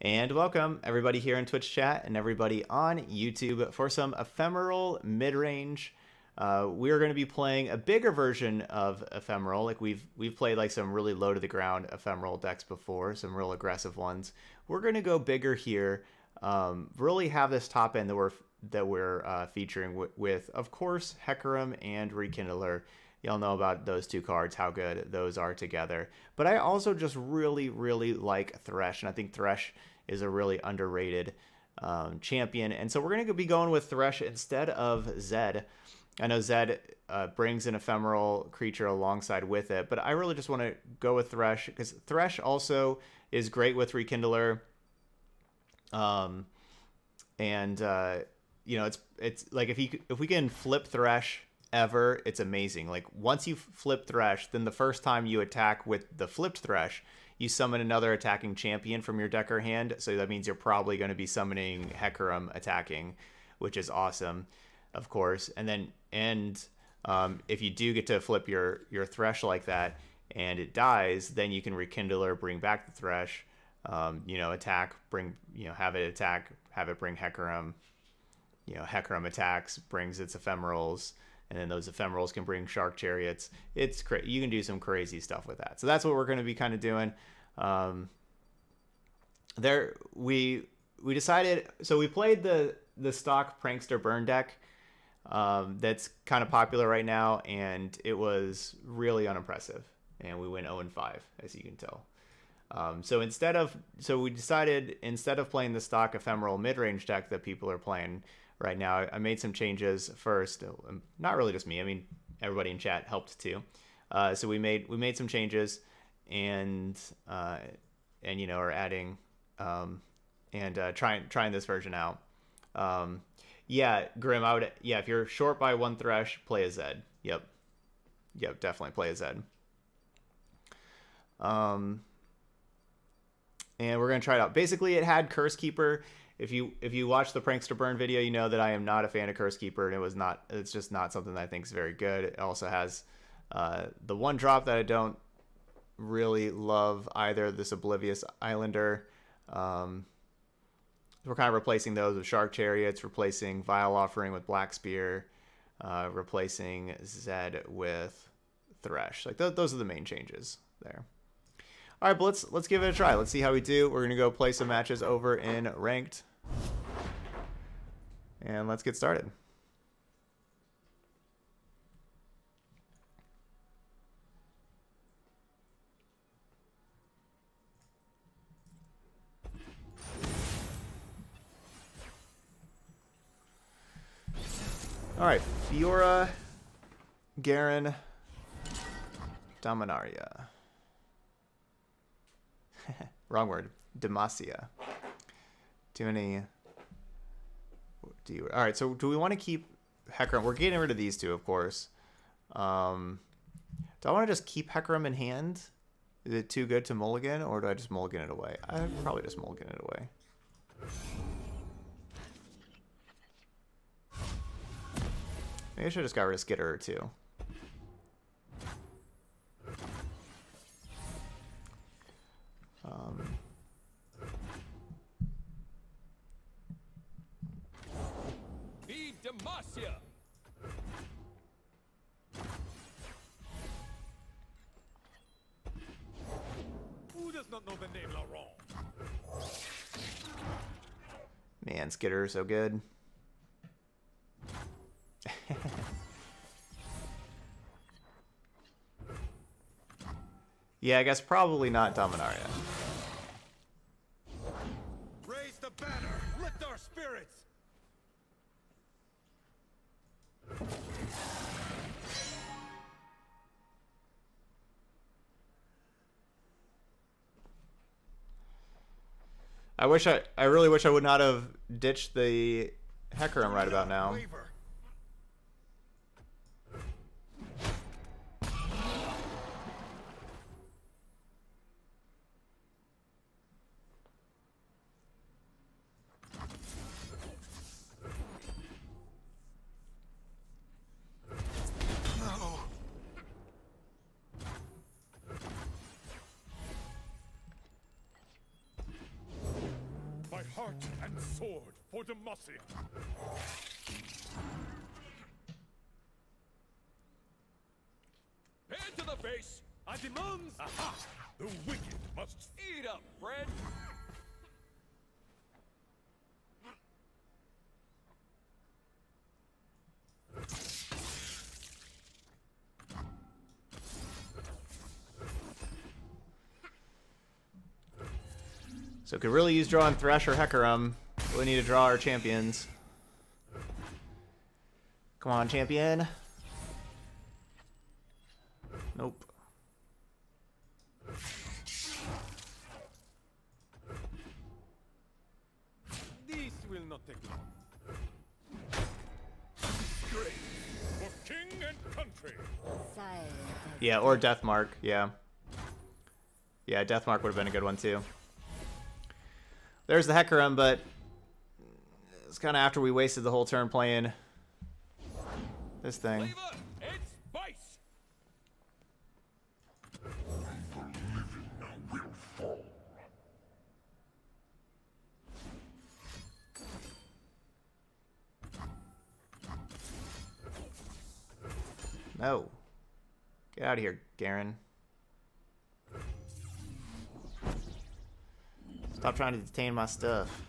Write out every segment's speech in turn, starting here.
And welcome everybody here in Twitch chat and everybody on YouTube for some ephemeral mid-range. Uh, we are going to be playing a bigger version of ephemeral. Like we've we've played like some really low to the ground ephemeral decks before, some real aggressive ones. We're going to go bigger here. Um, really have this top end that we're that we're uh, featuring with, with, of course, Hecarim and Rekindler. Y'all know about those two cards, how good those are together. But I also just really, really like Thresh, and I think Thresh is a really underrated um, champion. And so we're going to be going with Thresh instead of Zed. I know Zed uh, brings an ephemeral creature alongside with it, but I really just want to go with Thresh because Thresh also is great with Rekindler. Um, and uh, you know, it's it's like if he if we can flip Thresh ever, it's amazing. Like once you flip Thresh, then the first time you attack with the flipped Thresh, you summon another attacking champion from your deck or hand. So that means you're probably going to be summoning Hecarim attacking, which is awesome, of course. And then and um, if you do get to flip your your Thresh like that and it dies, then you can rekindle or bring back the Thresh. Um, you know, attack, bring you know, have it attack, have it bring Hecarim. You know, Hecarim attacks, brings its ephemerals and then those ephemerals can bring shark chariots. It's cra- you can do some crazy stuff with that. So that's what we're going to be kind of doing. Um, there we we decided so we played the the stock prankster burn deck um, that's kind of popular right now, and it was really unimpressive. And we went 0 and 5, as you can tell. Um, so instead of so we decided instead of playing the stock ephemeral mid range deck that people are playing, right now. I made some changes first. Um, not really just me. I mean, everybody in chat helped too. Uh, so we made we made some changes, and uh, and you know are adding um, and uh, trying trying this version out. Um, yeah, Grim. I would yeah. If you're short by one thresh, play a Zed. Yep, yep. Definitely play a Zed. Um, and we're gonna try it out. Basically, it had Curse Keeper if you if you watch the prankster burn video, you know that I am not a fan of Curse Keeper, and it was not. It's just not something that I think is very good. It also has uh, the one drop that I don't really love either. This Oblivious Islander. Um, we're kind of replacing those with Shark Chariots, replacing Vile Offering with Black Spear, uh, replacing Zed with Thresh. Like th- those are the main changes there. All right, but let's let's give it a try. Let's see how we do. We're gonna go play some matches over in ranked. And let's get started. All right, Fiora, Garen, Dominaria. Wrong word. Demacia. Too many do you? All right, so do we want to keep Hecarim? We're getting rid of these two, of course. Um, do I want to just keep Hecarim in hand? Is it too good to mulligan, or do I just mulligan it away? I probably just mulligan it away. Maybe I should just got rid of Skitter too. Um, Demacia! Who does not know the name Laurent? Man, Skitter is so good. yeah, I guess probably not Dominaria. I wish I, I really wish I would not have ditched the Hecarim right about now. For Demacia. Head to the face. I demand. Aha! The wicked must eat up, friend. So could really use drawing Thresh or Hecarim. We need to draw our champions. Come on, champion. Nope. This will not take long. Great for king and country. Yeah, or Deathmark, yeah. Yeah, Deathmark would have been a good one too. There's the Hecarim, but it's kind of after we wasted the whole turn playing this thing. Flavor and spice. No. Get out of here, Garen. Stop trying to detain my stuff.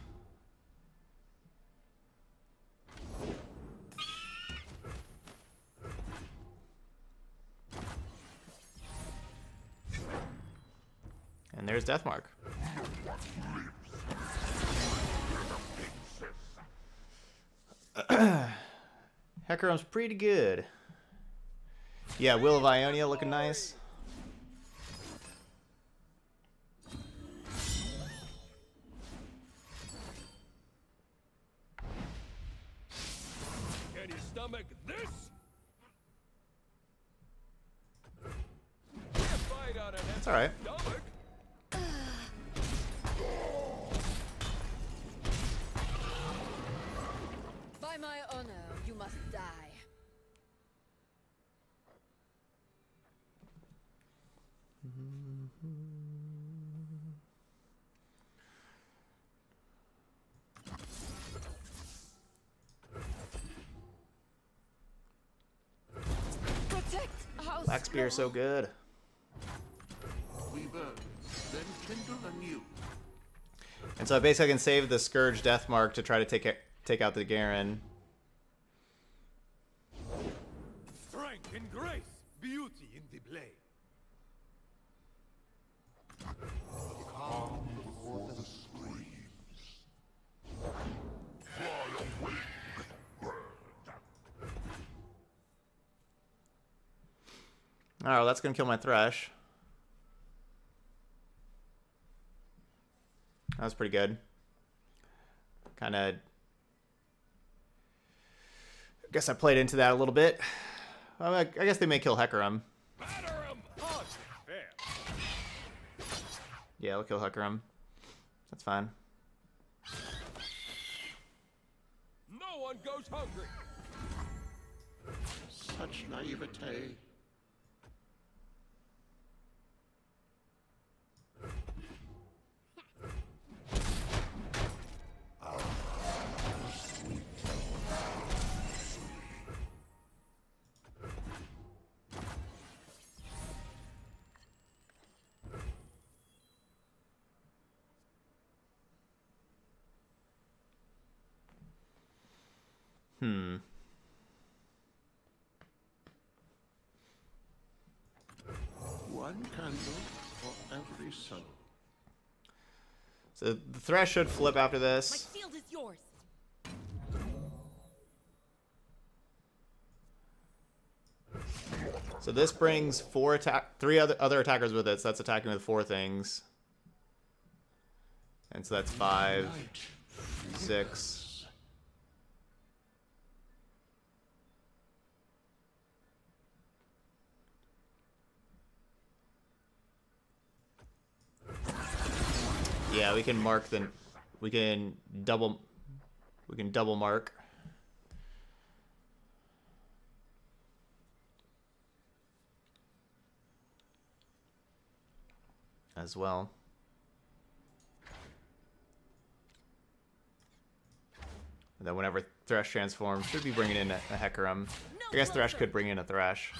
And there's Deathmark. Hecarim's pretty good. Yeah, Will of Ionia looking nice. So good. Burn. And so I basically can save the Scourge Deathmark to try to take take out the Garen. Strength and grace, beauty in the blade. Well, that's gonna kill my Thresh. That was pretty good. Kind of. I guess I played into that a little bit. I, I guess they may kill Hecarim. Batter 'em hard and fair. Yeah, we'll kill Hecarim. That's fine. No one goes hungry. Such naivete. Hmm. One candle for every soul. So the Thresh should flip after My this. field is yours. So this brings four attack, three other other attackers with it. So that's attacking with four things. And so that's five, six. Yeah, we can mark the, we can double, we can double mark. As well. And then whenever Thresh transforms, should be bringing in a, a Hecarim. I guess Thresh could bring in a Thresh.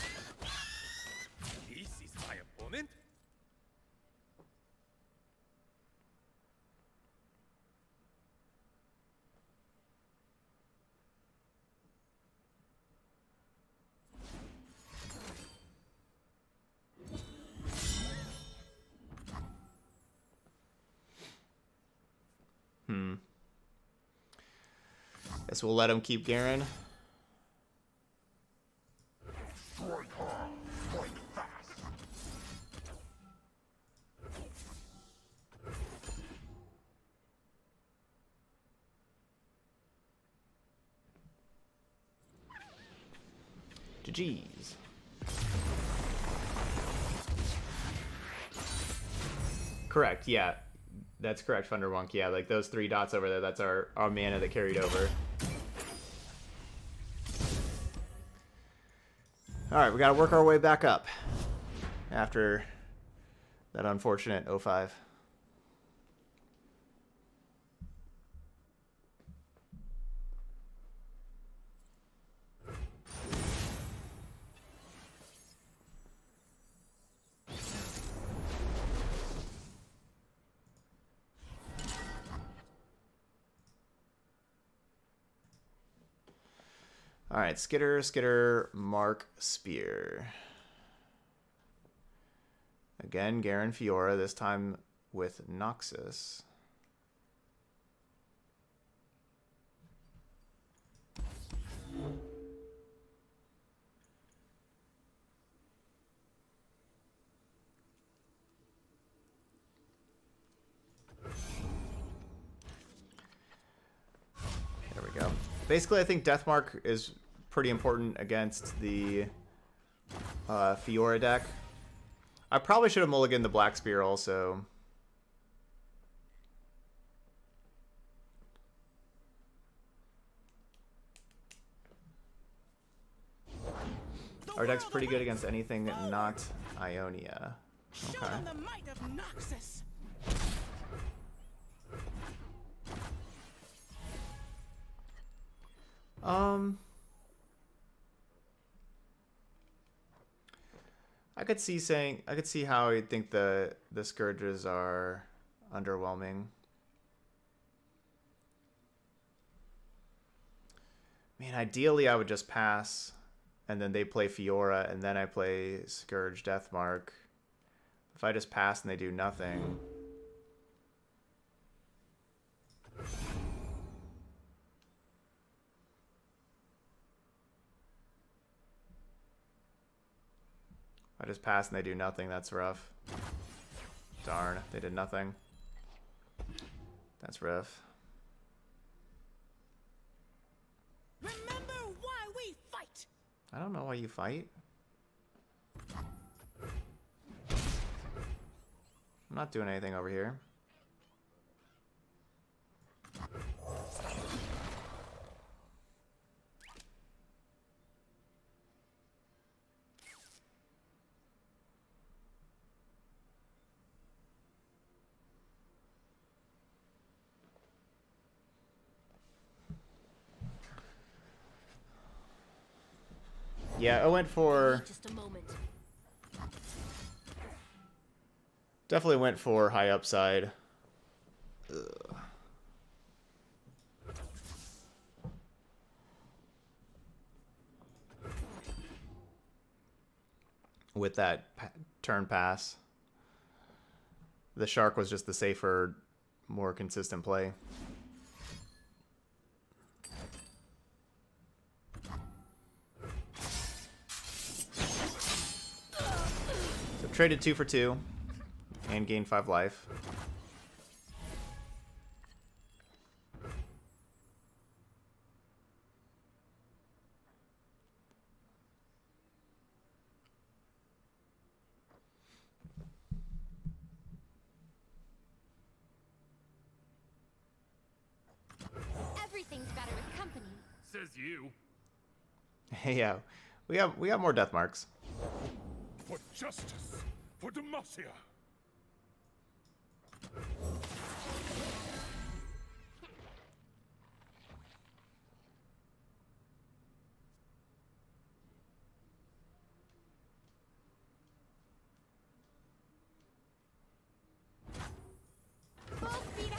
Guess we'll let him keep Garen. GG's. Correct, yeah. That's correct, Thunderwonk. Yeah, like those three dots over there, that's our, our mana that carried over. Alright, we gotta work our way back up after that unfortunate 05. All right, Skitter, Skitter, Mark, Spear. Again, Garen Fiora, this time with Noxus. There we go. Basically, I think Deathmark is pretty important against the uh, Fiora deck. I probably should have mulliganed the Black Spear also. Our deck's pretty good against anything not Ionia. Show Okay. them the might of Noxus. Um, I could see saying I could see how I think the the scourges are underwhelming. Man, ideally I would just pass, and then they play Fiora, and then I play Scourge Deathmark. If I just pass and they do nothing. I just pass and they do nothing. That's rough. Darn, they did nothing. That's rough. Remember why we fight. I don't know why you fight. I'm not doing anything over here. Yeah, I went for Just a moment. definitely went for high upside. Ugh. With that pa- turn pass, the shark was just the safer, more consistent play. Traded two for two and gained five life. Everything's better with company. Says you. yeah, we got we got more death marks. For justice! For Demacia! Ahead!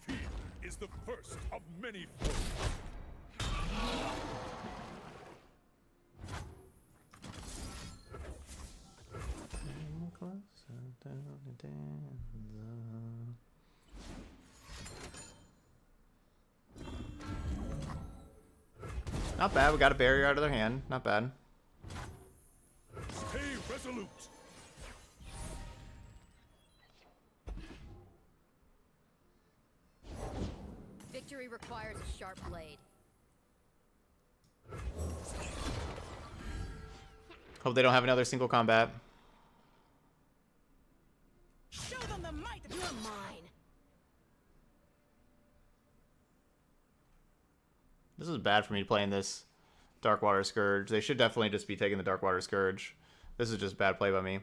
Fear is the first of many Not bad. We got a barrier out of their hand. Not bad. Stay resolute. Victory requires a sharp blade. Hope they don't have another single combat. Show them the might of You're mine. This is bad for me playing this Darkwater Scourge. They should definitely just be taking the Darkwater Scourge. This is just bad play by me.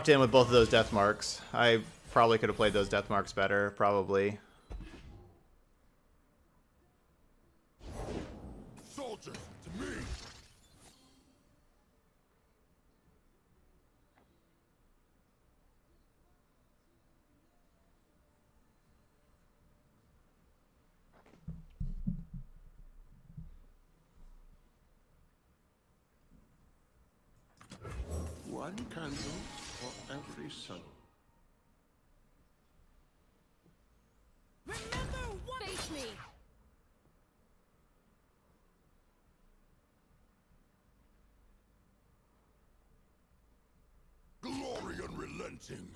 Walked in with both of those death marks. I probably could have played those death marks better, probably. Soldiers, to me! One candle for every soul. Remember what Face me. Glory unrelenting!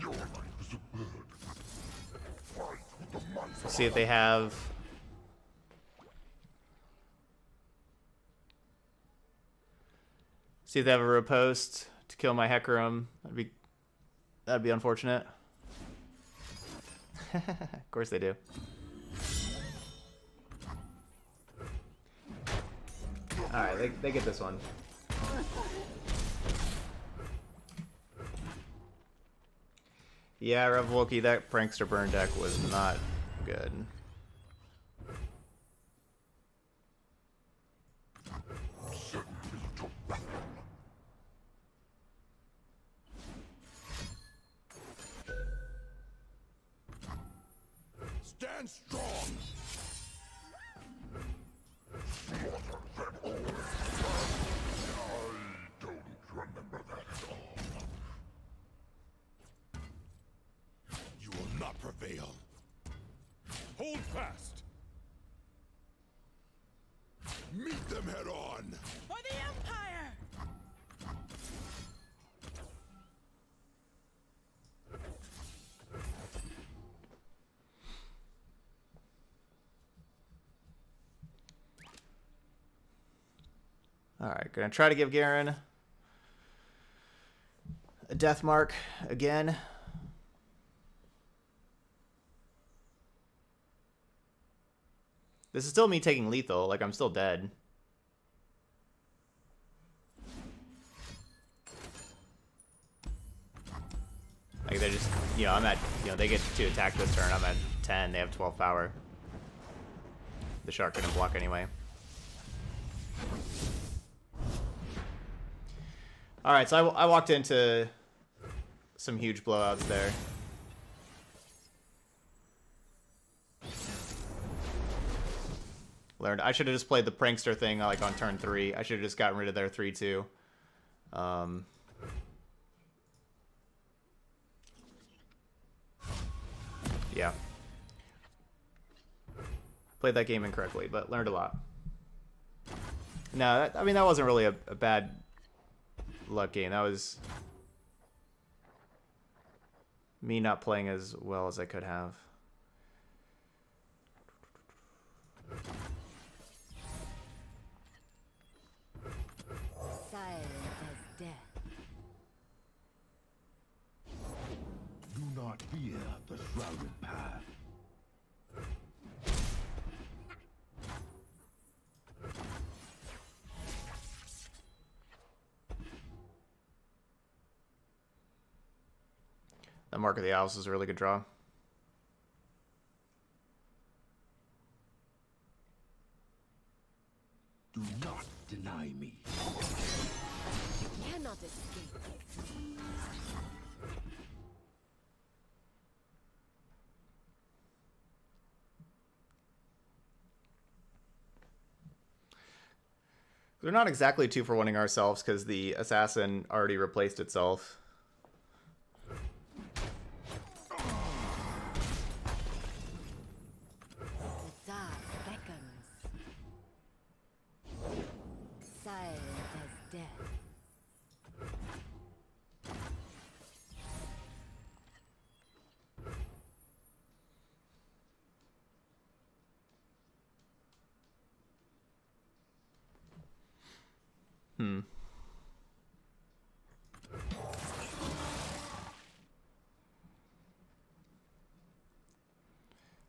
Your life is a bird. Fight with the might See if they have. See if they have a riposte to kill my Hecarim. That'd be that'd be unfortunate. of course they do. Alright, they, they get this one. Yeah, Revolki, that Prankster Burn deck was not good. Alright, gonna try to give Garen a death mark again. This is still me taking lethal, like I'm still dead. Like they just, you know, I'm at, you know, they get to attack this turn. I'm at 10. They have 12 power. The shark couldn't block anyway. All right, so I, I walked into some huge blowouts there. Learned. I should have just played the prankster thing like on turn three. I should have just gotten rid of their three two. Um, yeah. Played that game incorrectly, but learned a lot. No, that, I mean that wasn't really a, a bad luck game. That was me not playing as well as I could have. Silent as death. Do not fear the shrouded path. That Mark of the Isles is a really good draw. Do not deny me. You cannot escape. They're not exactly two for wanting ourselves because the assassin already replaced itself. Hmm.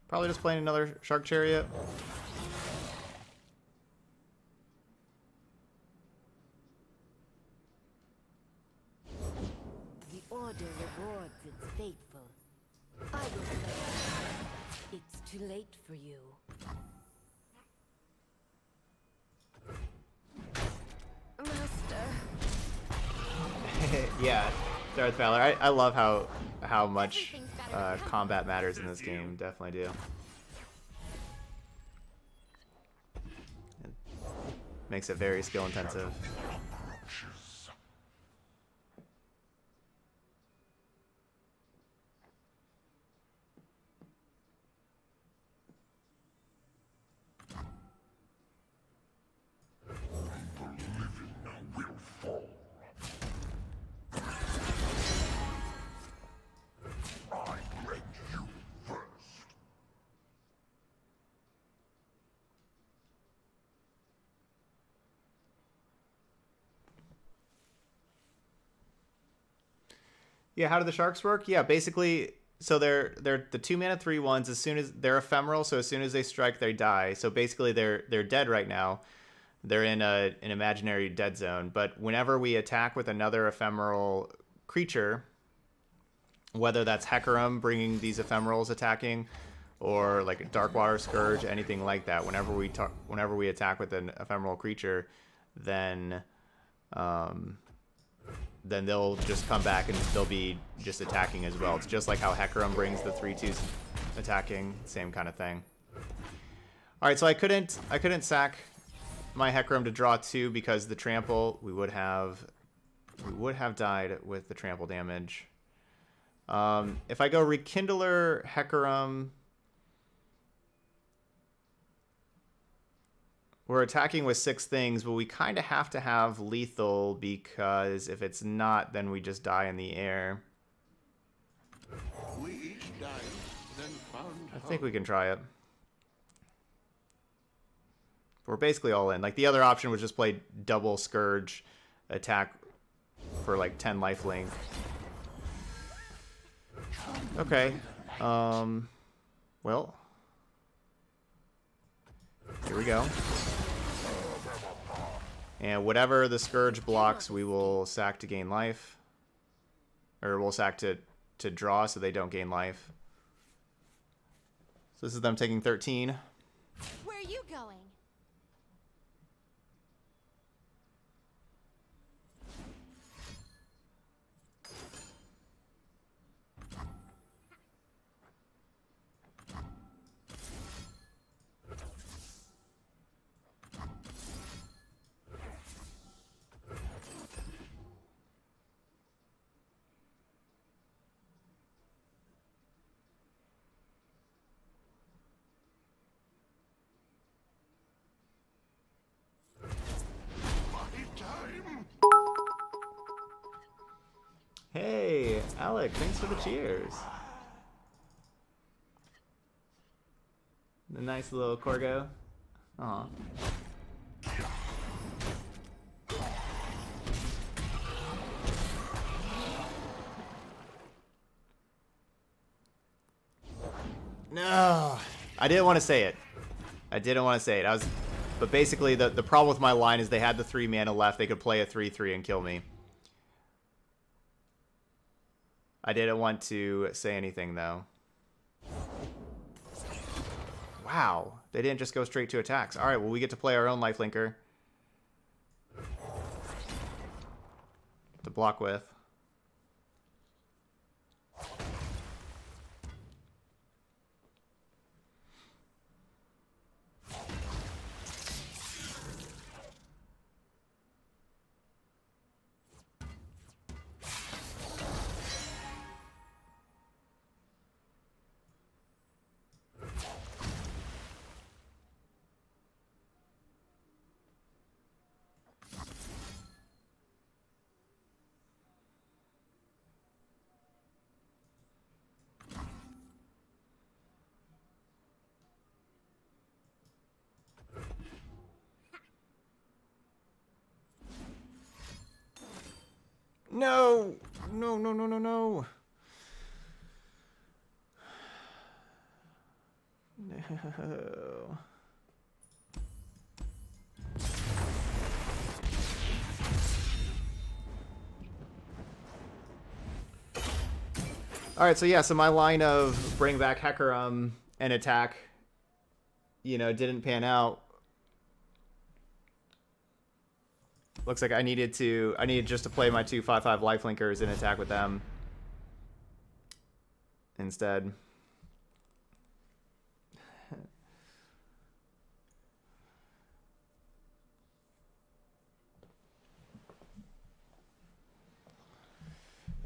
Probably just playing another Shark Chariot. The Order rewards its faithful. I will play. It's too late for you. Darth Valor. I, I love how how much uh, combat matters in this game. Definitely do. It makes it very skill intensive. Yeah, how do the sharks work? Yeah, basically, so they're they're the two mana three ones. As soon as they're ephemeral, so as soon as they strike, they die. So basically, they're they're dead right now. They're in a an imaginary dead zone. But whenever we attack with another ephemeral creature, whether that's Hecarim bringing these ephemerals attacking, or like a Darkwater Scourge, anything like that. Whenever we talk, whenever we attack with an ephemeral creature, then um, then they'll just come back and they'll be just attacking as well. It's just like how Hecarim brings the three twos attacking, same kind of thing. All right, so I couldn't I couldn't sack my Hecarim to draw two because the trample we would have we would have died with the trample damage. Um, if I go Rekindler Hecarim, we're attacking with six things, but we kind of have to have lethal because if it's not, then we just die in the air. We each died, then found I think we can try it. We're basically all in. Like the other option was just play double scourge attack for like 10 life link. Okay. Um well. Here we go. And whatever the scourge blocks, we will sack to gain life. Or we'll sack to to draw so they don't gain life. So this is them taking 13. Where are you going? Alec, thanks for the cheers. The nice little Corgo. Aw. No, I didn't want to say it. I didn't want to say it. I was, but basically the the problem with my line is they had the three mana left. They could play a three three and kill me. I didn't want to say anything though. Wow, they didn't just go straight to attacks. All right, well we get to play our own lifelinker to block with. No! No, no, no, no, no. No. All right, so yeah, so my line of bring back Hecarim and attack, you know, didn't pan out. Looks like I needed to, I needed just to play my two 5-5 lifelinkers and attack with them instead.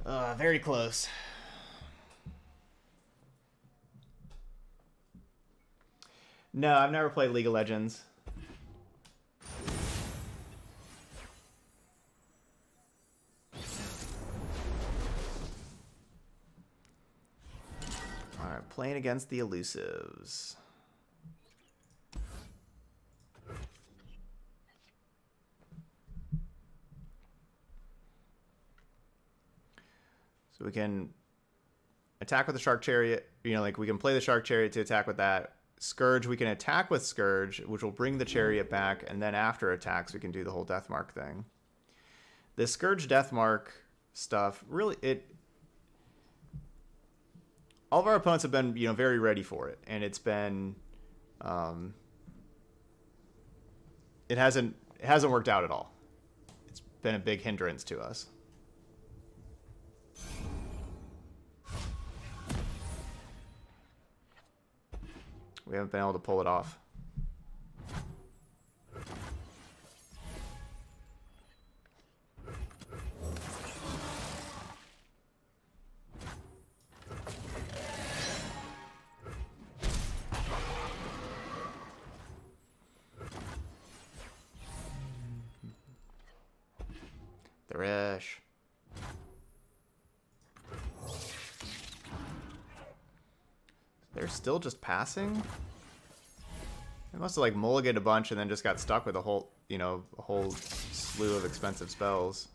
Uh, very close. No, I've never played League of Legends. Playing against the Elusives. So we can attack with the Shark Chariot. You know, like we can play the Shark Chariot to attack with that. Scourge, we can attack with Scourge, which will bring the Chariot back, and then after attacks, we can do the whole Deathmark thing. The Scourge Deathmark stuff, really, it. All of our opponents have been, you know, very ready for it, and it's been, um, it hasn't, it hasn't worked out at all. It's been a big hindrance to us. We haven't been able to pull it off. Still just passing? They must have like mulliganed a bunch and then just got stuck with a whole, you know, a whole slew of expensive spells.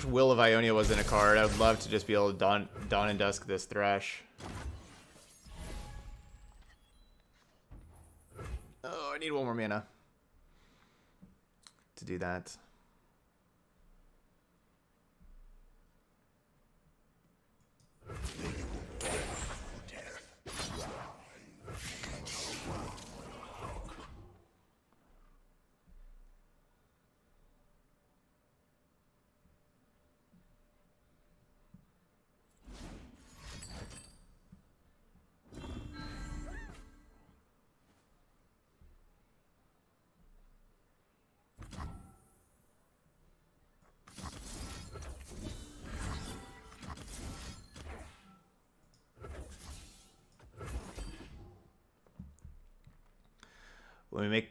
Wish Will of Ionia was in a card. I would love to just be able to dawn, dawn and dusk this Thresh. Oh, I need one more mana to do that.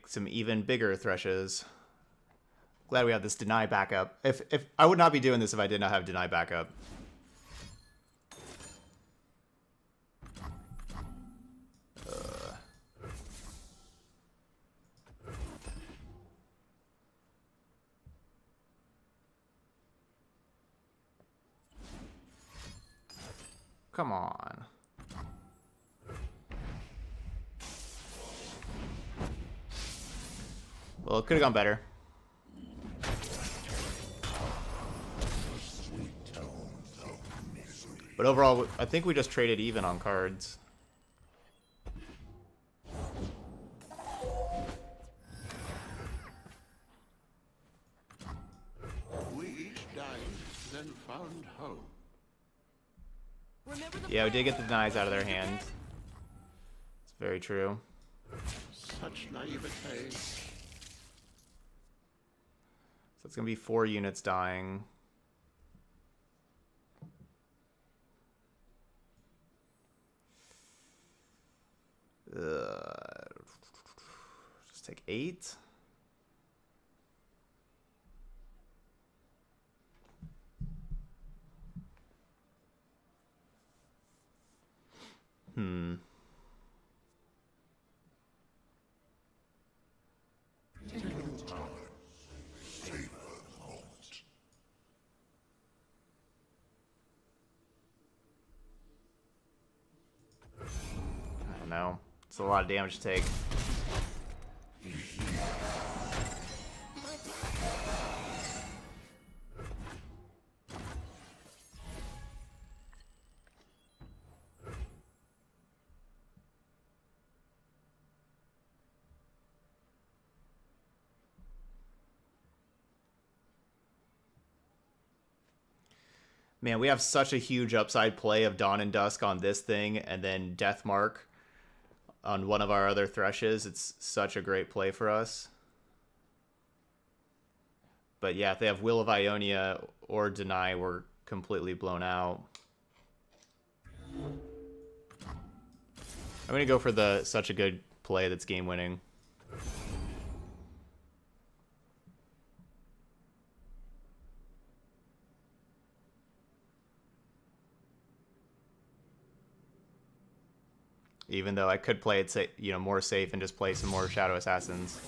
Some even bigger threshes. Glad we have this deny backup. If if I would not be doing this if I did not have deny backup. Uh. Come on. Well, it could have gone better. But overall, I think we just traded even on cards. We each died, then found home. Yeah, we did get the denies out of their hand. It's very true. Such naivete. So it's gonna be four units dying. Uh, just take eight. Hmm. Don't know. It's a lot of damage to take. Man, we have such a huge upside play of Dawn and Dusk on this thing, and then Deathmark on one of our other threshes. It's such a great play for us. But yeah, if they have Will of Ionia or Deny, we're completely blown out. I'm gonna go for the such a good play that's game winning. Even though I could play it, you know, more safe and just play some more Shadow Assassins.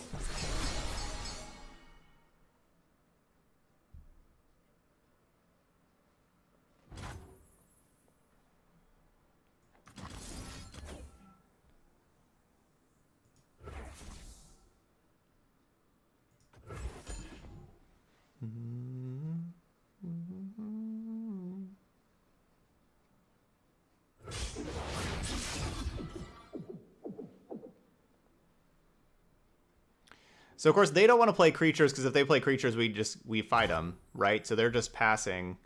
So of course they don't want to play creatures because if they play creatures, we just we fight them, right? So they're just passing.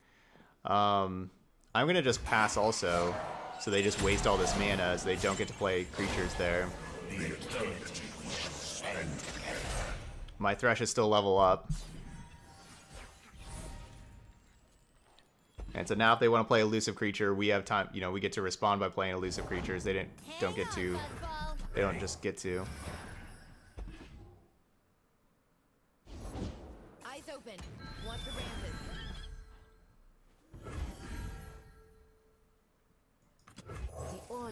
Um, I'm gonna just pass also, so they just waste all this mana as they don't get to play creatures there. My Thresh is still level up. And so now if they want to play elusive creature, we have time, you know, we get to respond by playing elusive creatures. They didn't don't get to they don't just get to.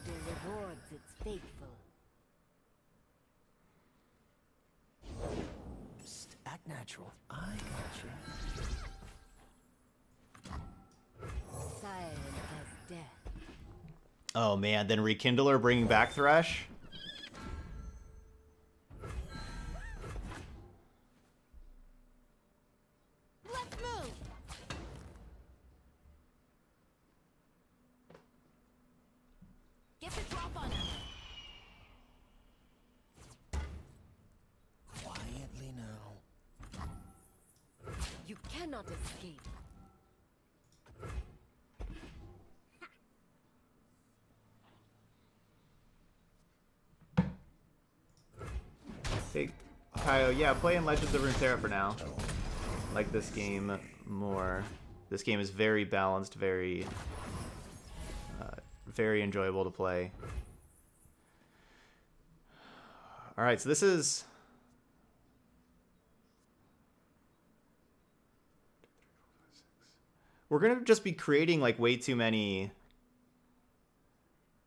Order rewards its faithful. Psst, act natural. I got you. Silent as death. Oh man, then Rekindler bringing back Thresh? playing Legends of Runeterra for now. Like this game more. This game is very balanced, very, uh, very enjoyable to play. All right, so this is. We're gonna just be creating like way too many,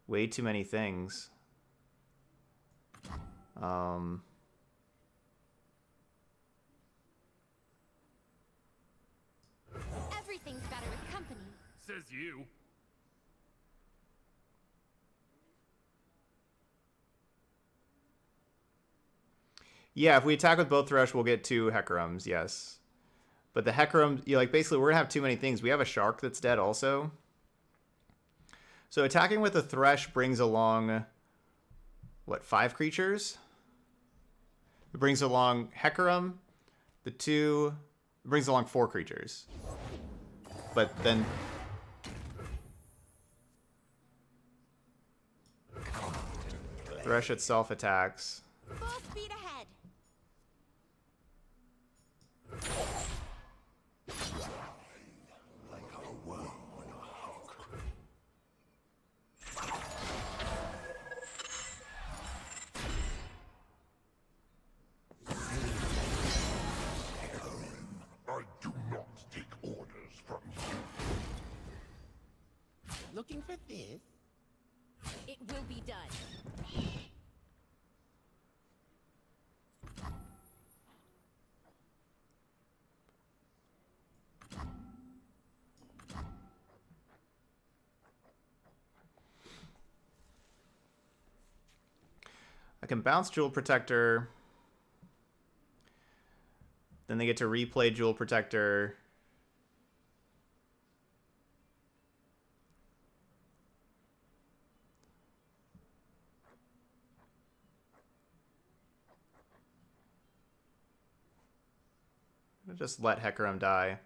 way too many things. Um. Says you. Yeah, if we attack with both Thresh, we'll get two Hecarims, yes. But the Hecarim, you know, like basically we're gonna have too many things. We have a Shark that's dead also. So attacking with a Thresh brings along what, five creatures? It brings along Hecarim, the two brings along four creatures. But then Thresh itself attacks. Full speed ahead. I do not take orders from you. Looking for this? It will be done. I can bounce Jewel Protector. Then they get to replay Jewel Protector. Just let Hecarim die.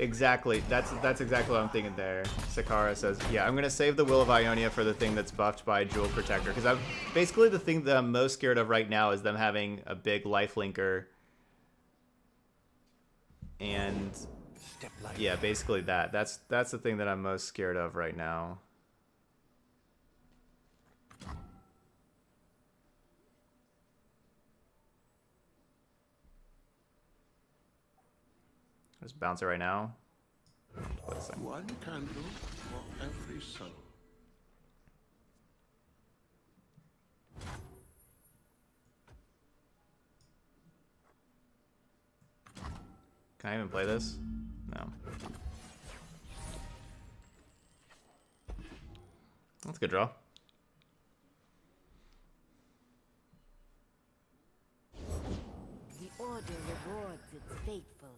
Exactly. That's that's exactly what I'm thinking there. Sakara says, "Yeah, I'm gonna save the Will of Ionia for the thing that's buffed by Jewel Protector because I'm basically the thing that I'm most scared of right now is them having a big life linker, and yeah, basically that. That's that's the thing that I'm most scared of right now. Just bounce it right now. One candle for every soul. Can I even play this? No. That's a good draw. The Order rewards its faithful.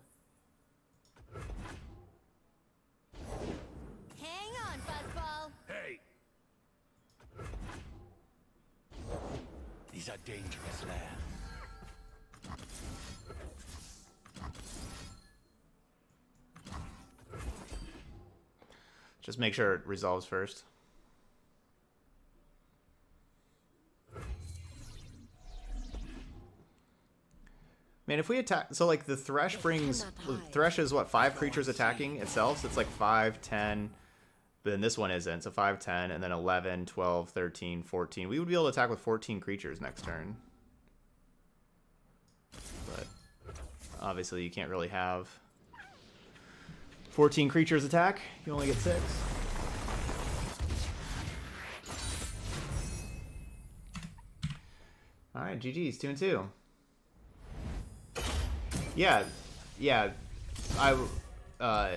Hang on, Fuzzball. Hey, These are dangerous lands. Just make sure it resolves first. Man, if we attack, so like the Thresh brings, cannot. Thresh is what, five creatures attacking itself? So it's like 5, 10, but then this one isn't. So 5, 10, and then 11, 12, 13, 14. We would be able to attack with 14 creatures next turn. But obviously you can't really have 14 creatures attack. You only get 6. Alright, GG's, 2 and 2. Yeah, yeah. I, uh,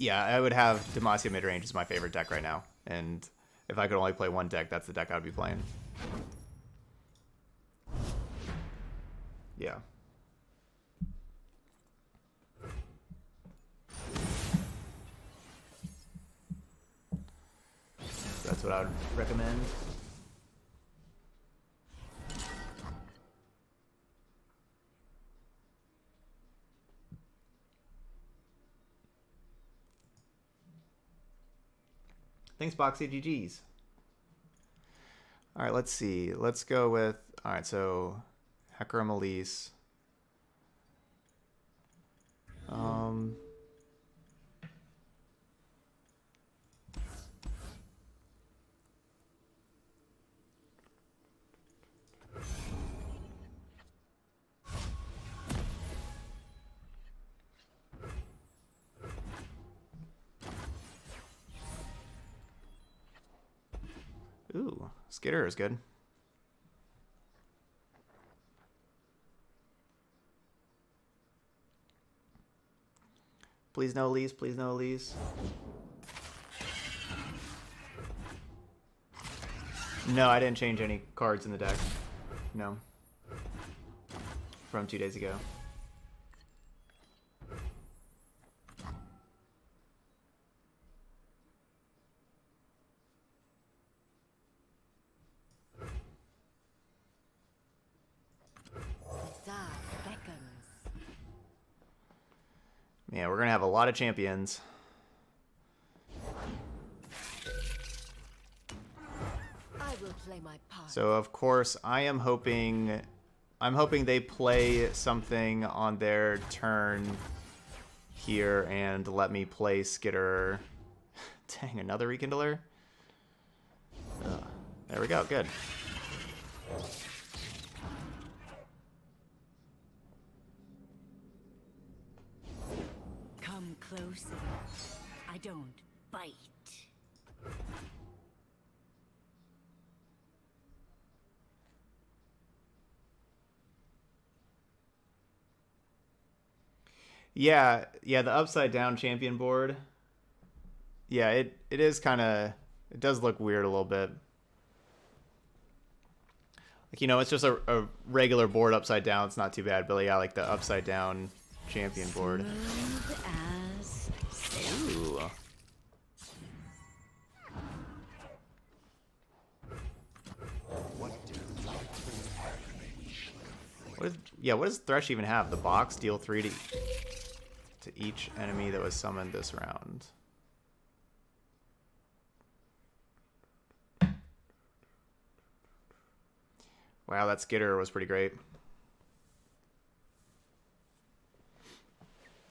yeah, I would have Demacia midrange is my favorite deck right now. And if I could only play one deck, that's the deck I'd be playing. Yeah. That's what I would recommend. Thanks, Boxy GG's. All right, let's see. Let's go with. All right, so Hecarim Elise. Um. Ooh, Skitter is good. Please no Elise, please no Elise. No, I didn't change any cards in the deck. No. From two days ago. Dark beckons. We're gonna have a lot of champions. I will play my part. So of course I am hoping I'm hoping they play something on their turn here and let me play Skitter. Dang, another rekindler? Ugh. There we go, good. Come closer. I don't bite. Yeah, yeah, the upside down champion board. Yeah, it, it is kind of it does look weird a little bit. Like you know, it's just a, a regular board upside down. It's not too bad, but yeah, like the upside down champion board. Yeah, what does Thresh even have? The box deal three to to each enemy that was summoned this round. Wow, that skitter was pretty great.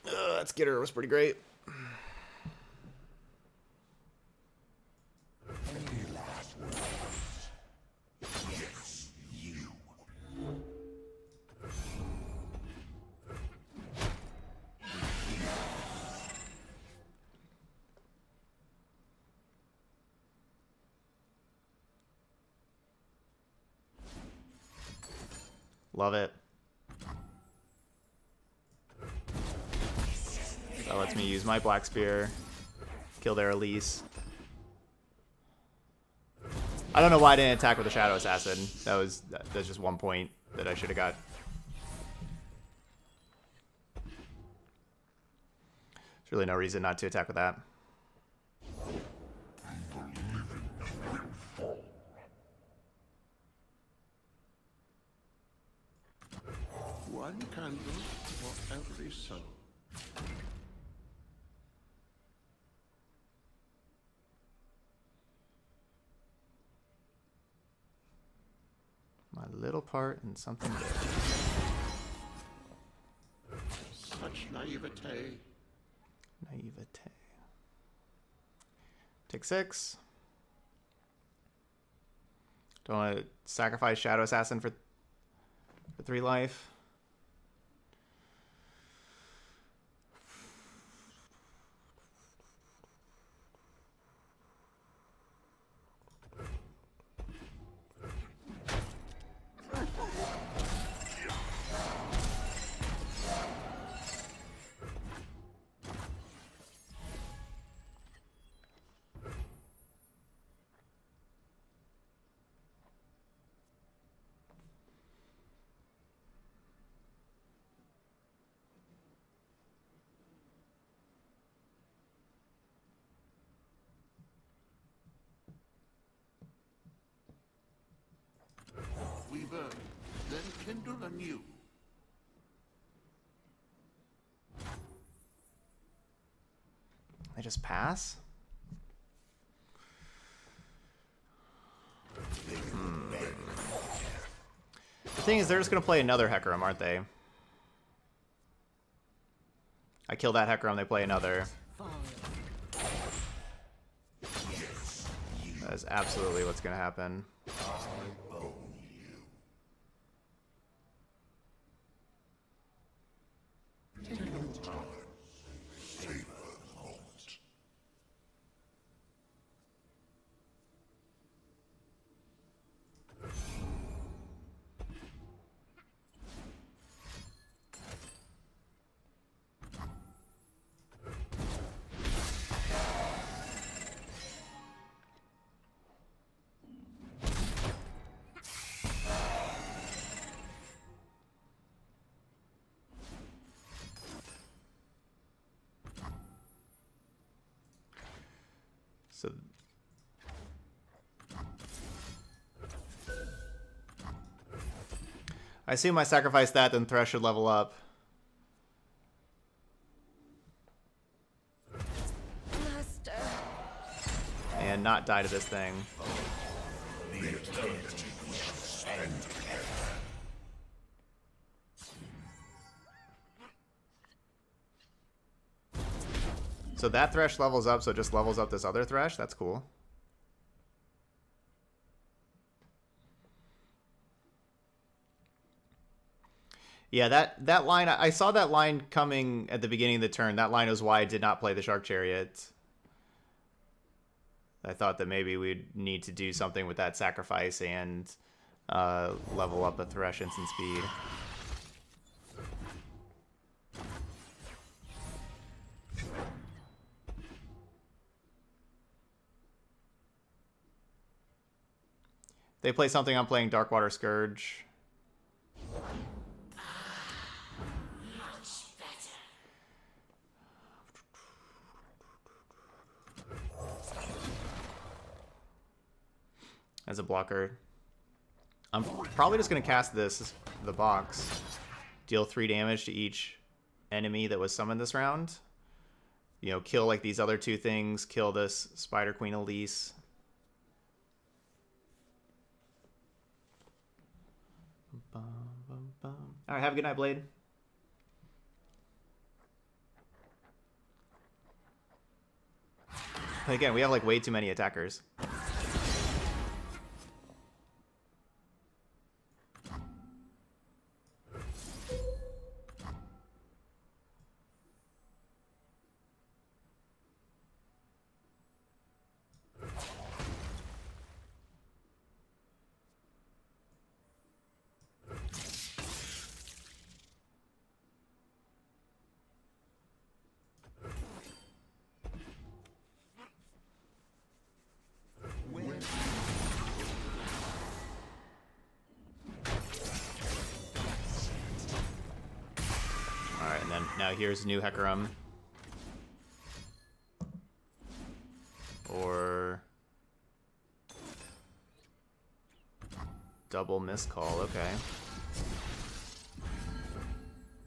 Ugh, that skitter was pretty great. Love it. That lets me use my Black Spear. Kill their Elise. I don't know why I didn't attack with the Shadow Assassin. That was that- that's just one point that I should have got. There's really no reason not to attack with that. One candle for every soul. My little part in something big. Such naivete. Naivete. Take six. Don't want to sacrifice Shadow Assassin for for three life. Anew. I just pass? The thing is, they're just going to play another Hecarim, aren't they? I kill that Hecarim, they play another. That is absolutely what's going to happen. I assume I sacrifice that, then Thresh should level up. Master. And not die to this thing. So that Thresh levels up, so it just levels up this other Thresh? That's cool. Yeah, that that line I saw that line coming at the beginning of the turn. That line was why I did not play the Shark Chariot. I thought that maybe we'd need to do something with that sacrifice and uh, level up a Thresh instant speed. They play something I'm playing Darkwater Scourge. As a blocker. I'm probably just going to cast this, the box. Deal 3 damage to each enemy that was summoned this round. You know, kill like these other two things. Kill this Spider Queen Elise. Alright, have a good night, Blade. Again, we have like way too many attackers. Here's new Hecarim. Or double missed call, okay.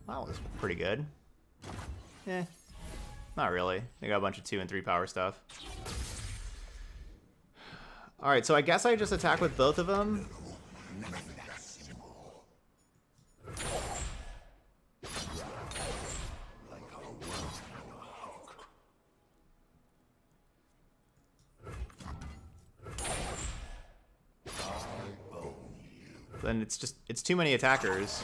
That was pretty good. Eh, not really. They got a bunch of two and three power stuff. Alright, so I guess I just attack with both of them. It's just, it's too many attackers.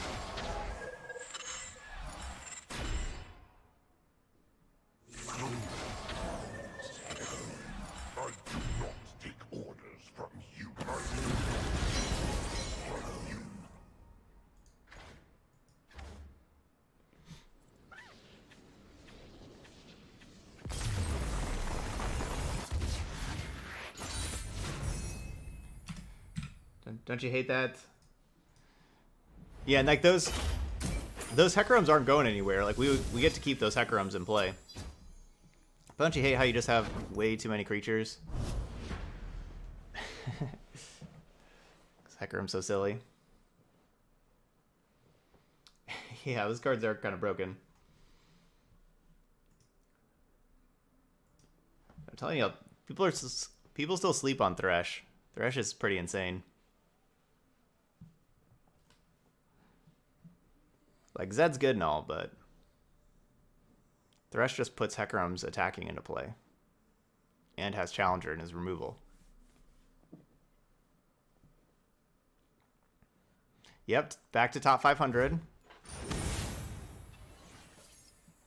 Don't you hate that? Yeah, and like those those Hecarims aren't going anywhere. Like we we get to keep those Hecarims in play. Don't hate how you just have way too many creatures? Hecarim's so silly. yeah, those cards are kind of broken. I'm telling you, people are people still sleep on Thresh. Thresh is pretty insane. Like Zed's good and all, but Thresh just puts Hecarim's attacking into play. And has Challenger in his removal. Yep, back to top 500.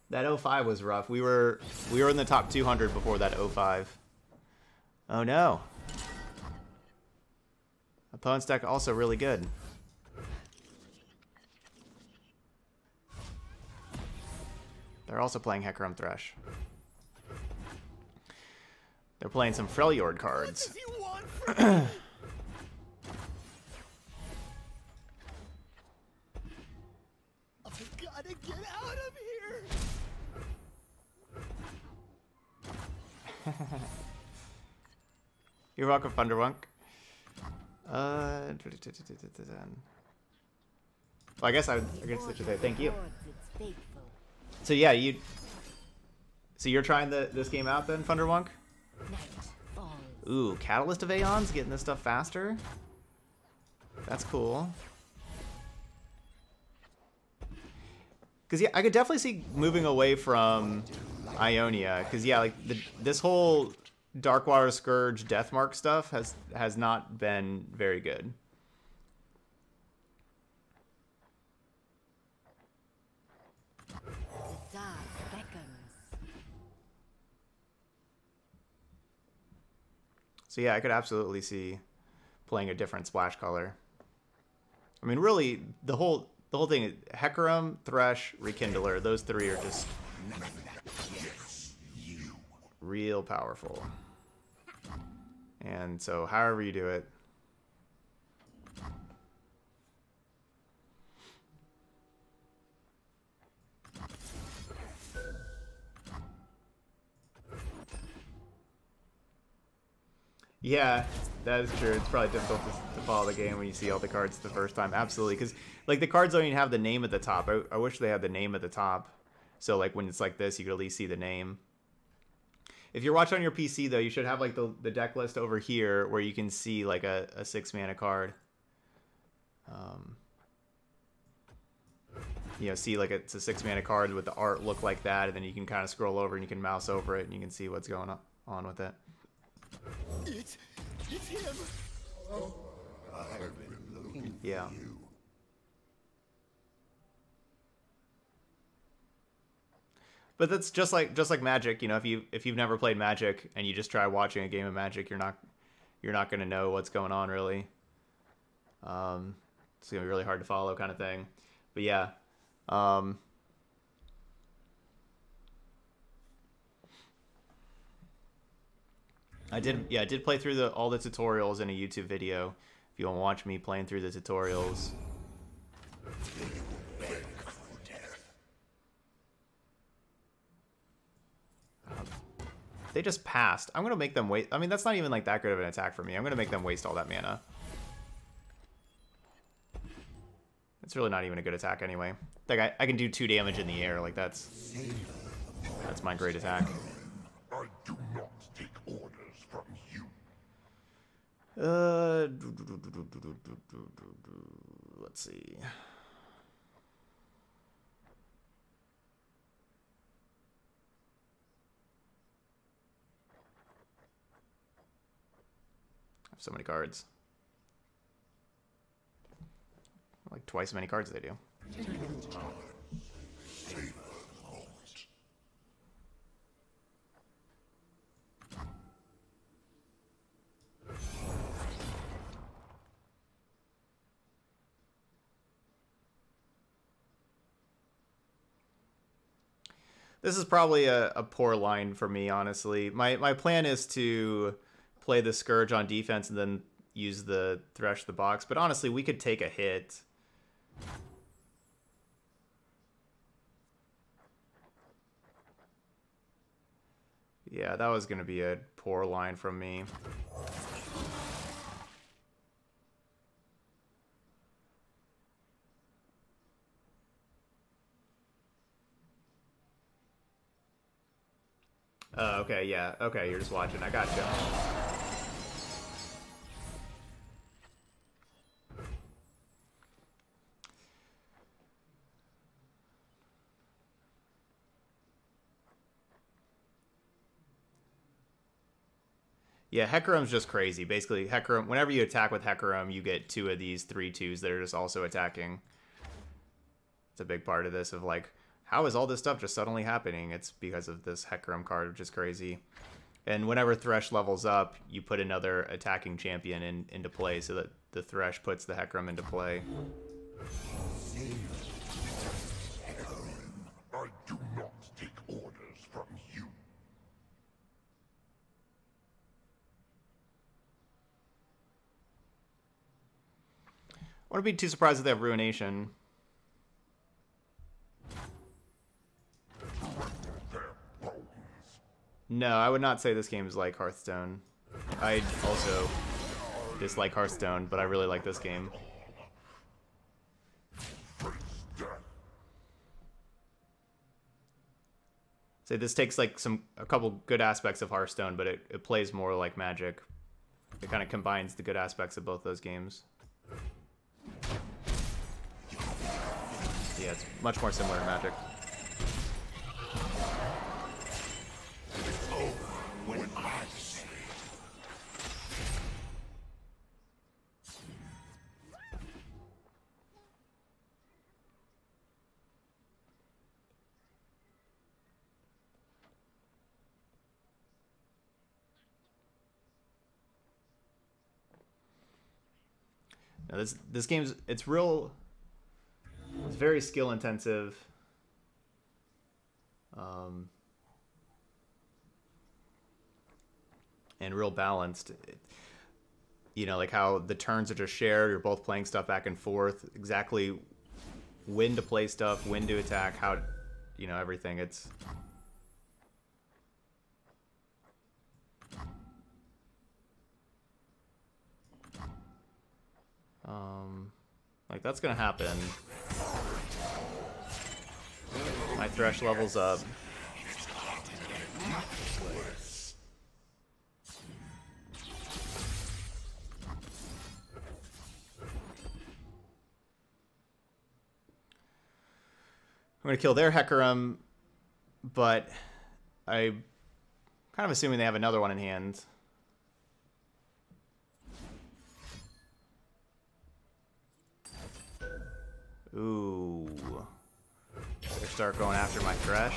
That 05 was rough. We were we were in the top 200 before that 05. Oh no. Opponent's deck also really good. They're also playing Hecarim Thresh. They're playing some Freljord cards. gotta get out of here! You're welcome, Thunderwunk. Uh, well, I guess I, I guess I should say thank you. So yeah, you. So you're trying the, this game out then, Thunderwunk? Ooh, Catalyst of Aeons, getting this stuff faster. That's cool. Cause yeah, I could definitely see moving away from Ionia. Cause yeah, like the, this whole Darkwater Scourge Deathmark stuff has has not been very good. The dark beckons. So yeah, I could absolutely see playing a different splash color. I mean, really, the whole the whole thing, Hecarim, Thresh, Rekindler, those three are just real powerful. And so, however you do it, Yeah, that is true. It's probably difficult to, to follow the game when you see all the cards the first time. Absolutely, because like the cards don't even have the name at the top. I, I wish they had the name at the top. So like when it's like this, you could at least see the name. If you're watching on your PC though, you should have like the, the deck list over here where you can see like a, a six mana card. Um, you know, see like it's a six mana card with the art look like that, and then you can kind of scroll over and you can mouse over it and you can see what's going on, on with it. It's, it's him. Yeah. But that's just like just like Magic, you know, if you if you've never played Magic and you just try watching a game of Magic, you're not you're not going to know what's going on really. Um it's to be really hard to follow kind of thing. But yeah. Um I did yeah, I did play through the all the tutorials in a YouTube video. If you want to watch me playing through the tutorials. They just passed. I'm gonna make them wait. I mean, that's not even like that good of an attack for me. I'm gonna make them waste all that mana. It's really not even a good attack anyway. Like I, I can do two damage in the air. Like that's that's my great attack. I do not take orders from you. Uh, let's see. I have so many cards. Like twice as many cards as they do. This is probably a, a poor line for me, honestly. My my plan is to play the Scourge on defense and then use the Thresh the box, but honestly, we could take a hit. Yeah, that was going to be a poor line from me. Oh, okay, yeah. Okay, you're just watching. I got gotcha. Yeah, Hecarim's just crazy. Basically, Hecarim, whenever you attack with Hecarim, you get two of these three twos that are just also attacking. It's a big part of this of like, how is all this stuff just suddenly happening? It's because of this Hecarim card, which is crazy. And whenever Thresh levels up, you put another attacking champion in, into play so that the Thresh puts the Hecarim into play. I do not take orders from you. I wouldn't be too surprised if they have Ruination. Their bones. No, I would not say this game is like Hearthstone. I also dislike Hearthstone, but I really like this game. Say this takes like some a couple good aspects of Hearthstone, but it, it plays more like Magic. It kind of combines the good aspects of both those games. Yeah, it's much more similar to Magic. When I say Now this this game's it's real it's very skill intensive. Um, and real balanced. It- you know, like how the turns are just shared. You're both playing stuff back and forth. Exactly when to play stuff, when to attack, how, you know, everything. It's um, like that's gonna happen. My thresh levels up. I'm gonna kill their Hecarim, but I'm kind of assuming they have another one in hand. Ooh. Better start going after my Thresh.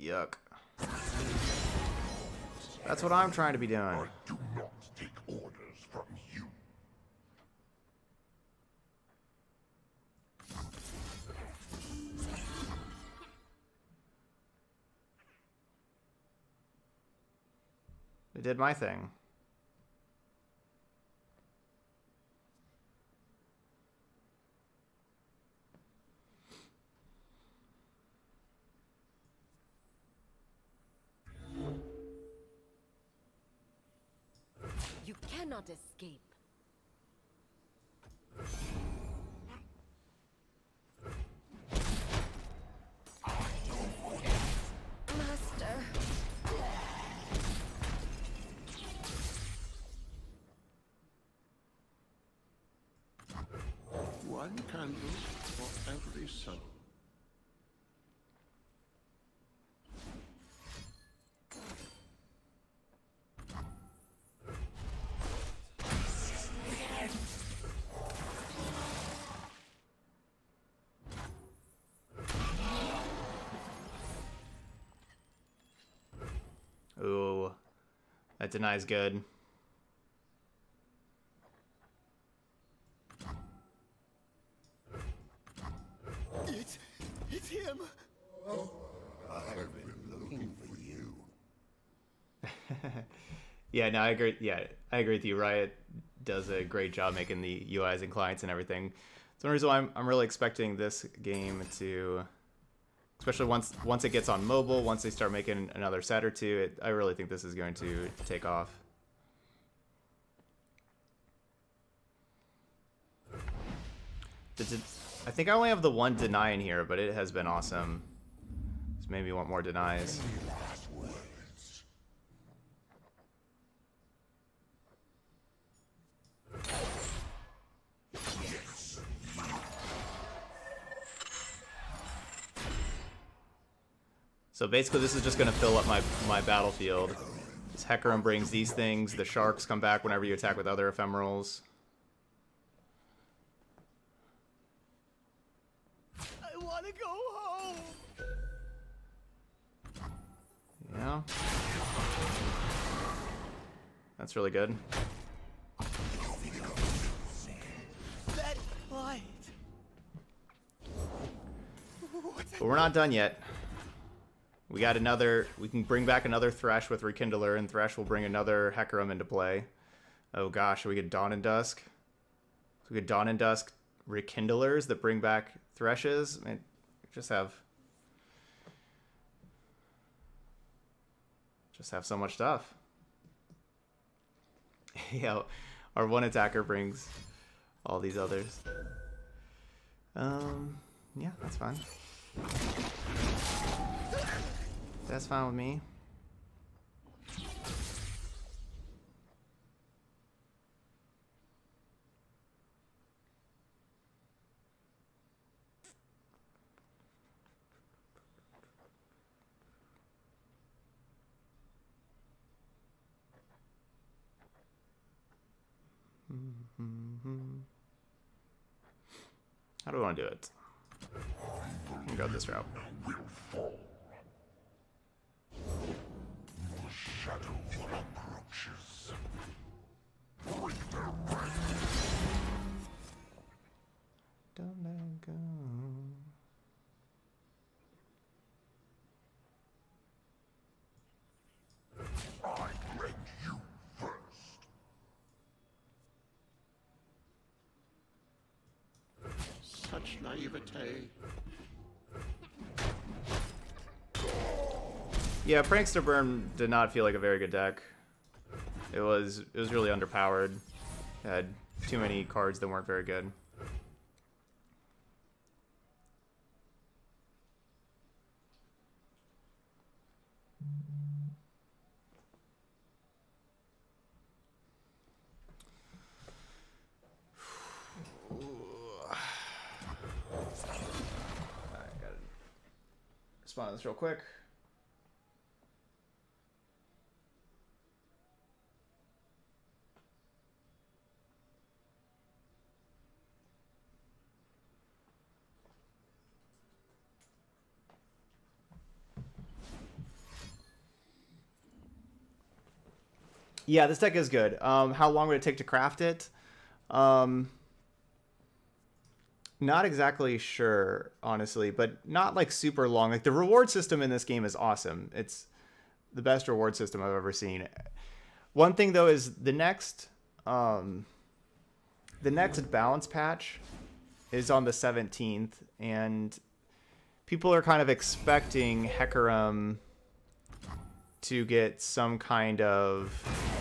Yuck. That's what I'm trying to be doing. Did my thing. You cannot escape. That denies good. It's, it's him. I've been looking for you. Yeah, no, I agree. Yeah, I agree with you. Riot does a great job making the UIs and clients and everything. So one reason why I'm, I'm really expecting this game to, especially once once it gets on mobile, once they start making another set or two, it, I really think this is going to take off. I think I only have the one deny in here, but it has been awesome. It's made me want more denies. So basically, this is just going to fill up my, my battlefield. This Hecarim brings these things. The sharks come back whenever you attack with other ephemerals. I want to go home. Yeah. That's really good. That light. What's But we're not done yet. We got another. We can bring back another Thresh with Rekindler, and Thresh will bring another Hecarim into play. Oh gosh, we get Dawn and Dusk. So we get Dawn and Dusk Rekindlers that bring back Threshes. I mean, just have just have so much stuff. yeah, our one attacker brings all these others. Um, yeah, that's fine. That's fine with me. How do we want to do it? Go this route. Shadow Yeah, Prankster Burn did not feel like a very good deck. It was it was really underpowered. It had too many cards that weren't very good. Respond to this real quick. Yeah, this deck is good. Um, how long would it take to craft it? Um, not exactly sure, honestly, but not like super long. Like the reward system in this game is awesome. It's the best reward system I've ever seen. One thing though is the next, um, the next balance patch is on the 17th, and people are kind of expecting Hecarim to get some kind of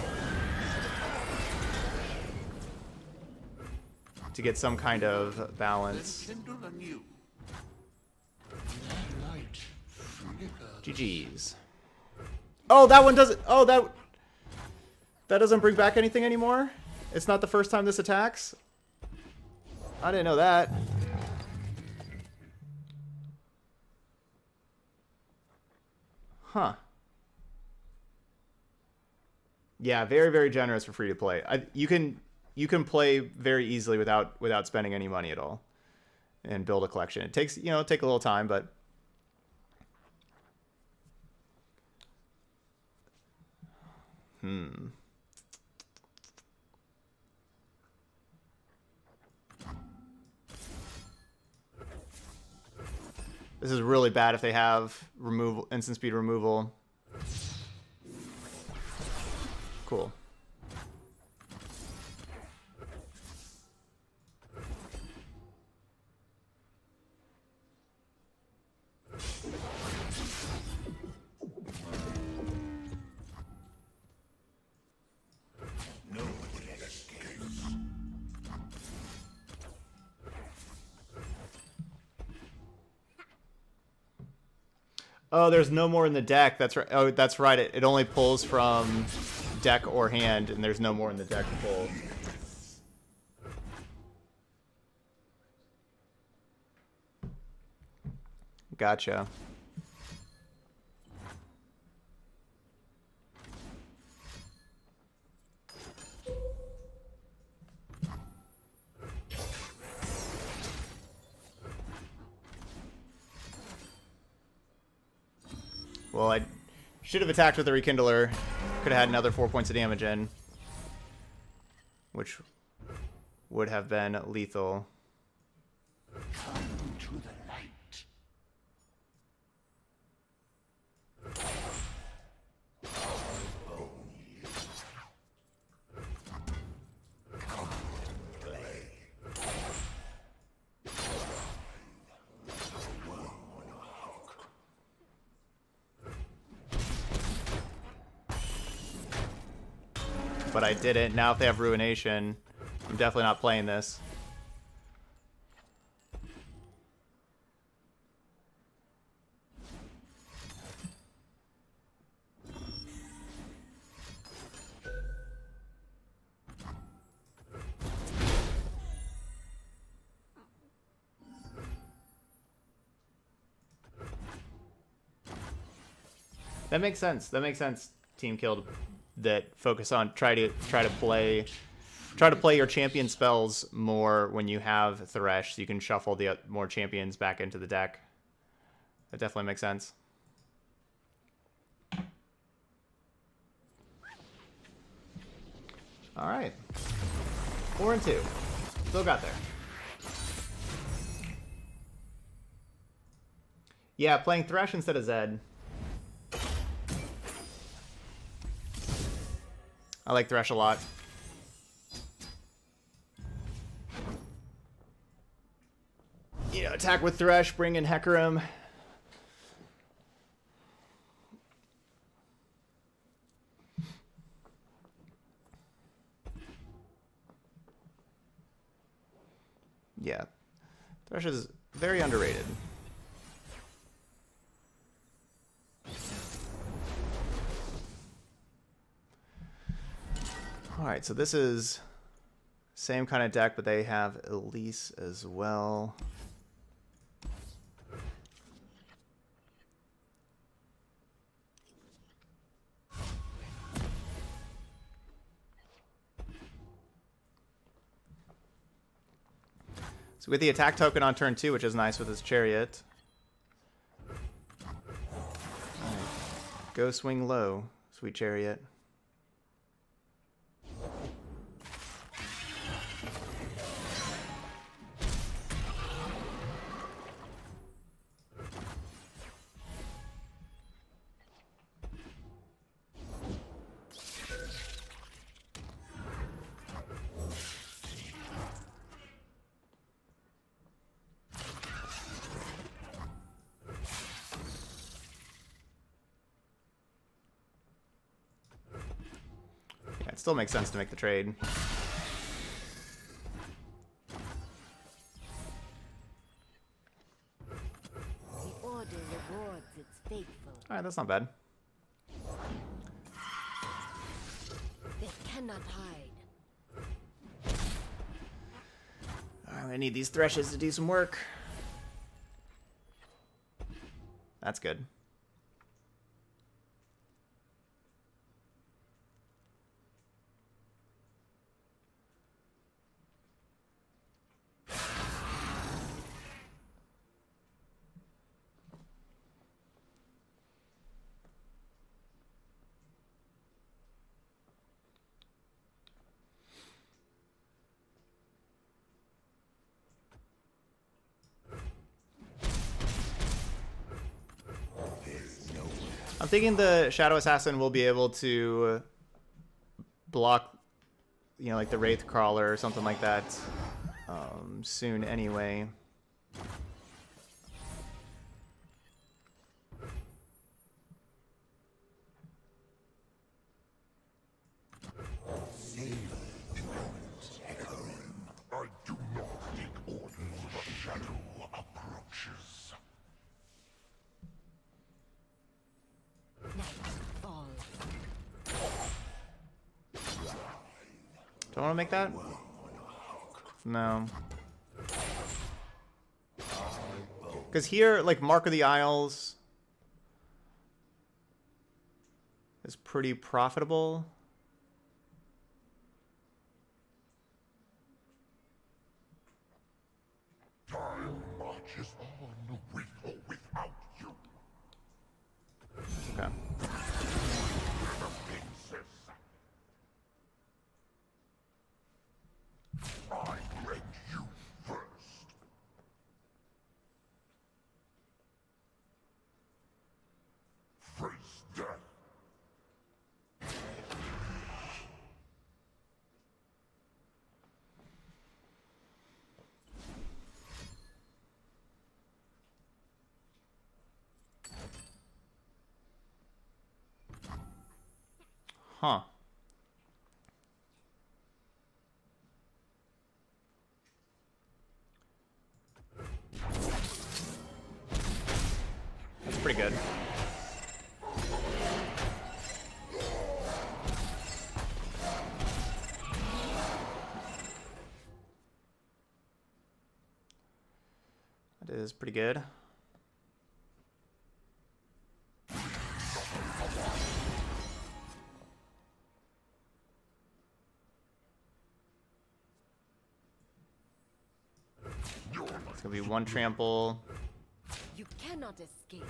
to get some kind of balance. Then kindle anew. That light flickers. GG's. Oh, that one doesn't. Oh, that that doesn't bring back anything anymore. It's not the first time this attacks. I didn't know that. Huh. Yeah, very very generous for free to play. I, you can you can play very easily without without spending any money at all, and build a collection. It takes you know take a little time, but hmm. This is really bad if they have removal instant speed removal. Cool. Oh, there's no more in the deck. That's right. Oh, that's right. It, it only pulls from deck or hand, and there's no more in the deck to pull. Gotcha. Well, I should have attacked with the Rekindler. Could have had another four points of damage in. Which would have been lethal. Come to the light. But I didn't. Now if they have Ruination, I'm definitely not playing this. That makes sense. That makes sense. Team killed that focus on try to try to play try to play your champion spells more when you have Thresh, so you can shuffle the uh, more champions back into the deck. That definitely makes sense. All right, four and two, still got there. Yeah, playing Thresh instead of Zed. I like Thresh a lot. You know, attack with Thresh, bring in Hecarim. Yeah. Thresh is very underrated. Alright, so this is same kind of deck, but they have Elise as well. So with the attack token on turn two, which is nice with his chariot. Right. Go swing low, sweet chariot. Still makes sense to make the trade. The order rewards its faithful. Alright, that's not bad. They cannot hide. Alright, I need these threshes to do some work. That's good. I'm thinking the Shadow Assassin will be able to block, you know, like the Wraithcaller or something like that um, soon anyway. I do not take orders. The shadow approaches. Fall. Do I want to make that? No. Because here, like, Mark of the Isles is pretty profitable. Huh. That's pretty good. That is pretty good. Be one trample. You cannot escape.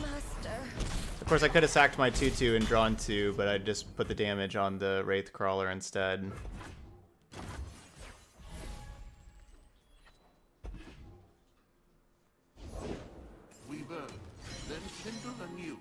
Master. Of course, I could have sacked my 2-2 and drawn 2, but I just put the damage on the Wraithcaller instead. We burn, then kindle anew.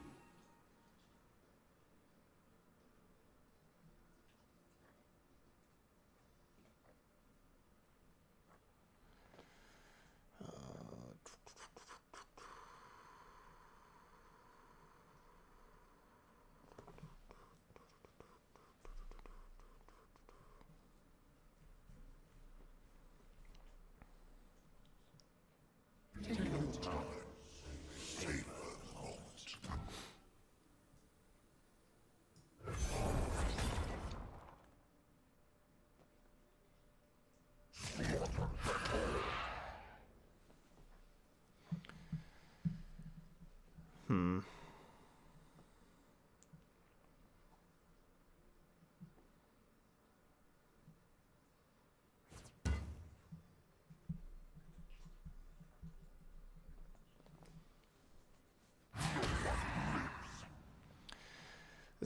Hmm.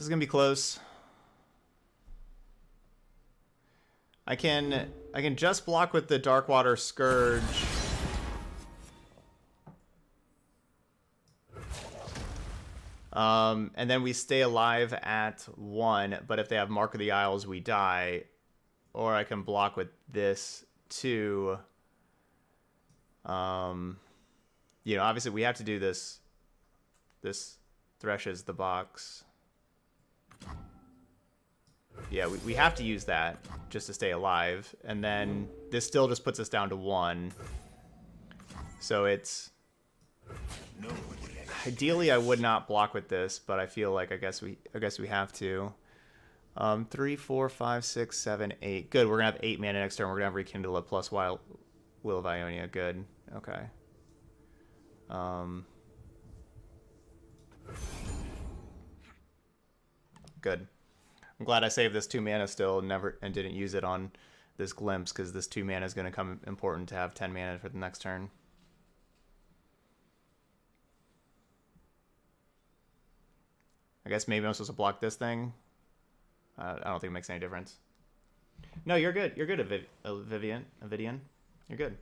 This is gonna be close. I can I can just block with the Darkwater Scourge. Um, and then we stay alive at one, but if they have Mark of the Isles, we die. Or I can block with this too. Um, you know, obviously we have to do this. This threshes the box. Yeah, we, we have to use that just to stay alive. And then this still just puts us down to one. So it's... Ideally, I would not block with this, but I feel like I guess we I guess we have to. Um, three, four, five, six, seven, eight. Good. We're gonna have eight mana next turn. We're gonna have rekindle plus wild will of Ionia. Good. Okay. Um. Good. I'm glad I saved this two mana still and never and didn't use it on this glimpse because this two mana is gonna come important to have ten mana for the next turn. I guess maybe I'm supposed to block this thing. Uh, I don't think it makes any difference. No, you're good. You're good, Aviv- Vivian. Avidian. You're good.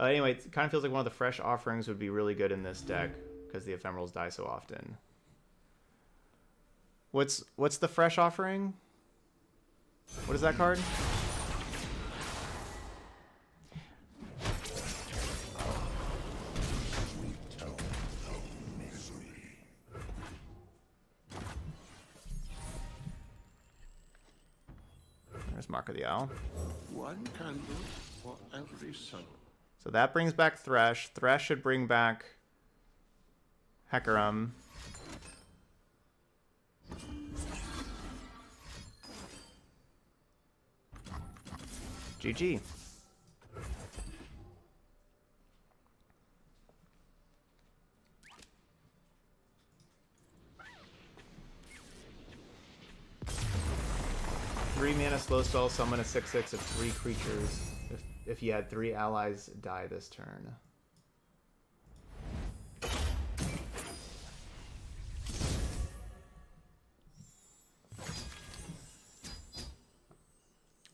Uh, anyway, it kind of feels like one of the fresh offerings would be really good in this deck because the ephemerals die so often. What's what's the fresh offering? What is that card? There's Mark of the Owl. One candle for every soul. So that brings back Thresh. Thresh should bring back Hecarim. GG. Three mana slow spell, summon a 6-6 of three creatures if, if you had three allies die this turn.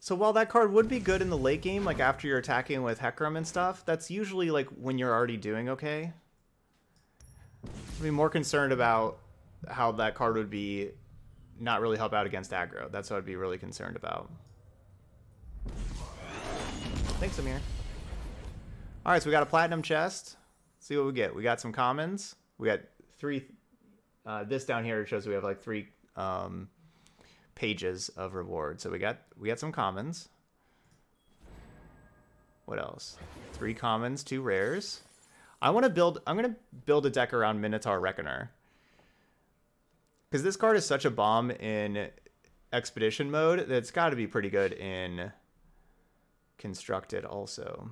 So while that card would be good in the late game, like after you're attacking with Hecarim and stuff, that's usually like when you're already doing okay. I'd be more concerned about how that card would be not really help out against aggro. That's what I'd be really concerned about. Thanks, Amir. All right, so we got a platinum chest. Let's see what we get. We got some commons. We got three. Uh, this down here shows we have like three um, pages of reward. So we got we got some commons. What else? Three commons, two rares. I want to build. I'm gonna build a deck around Minotaur Reckoner because this card is such a bomb in expedition mode that it's got to be pretty good in constructed also.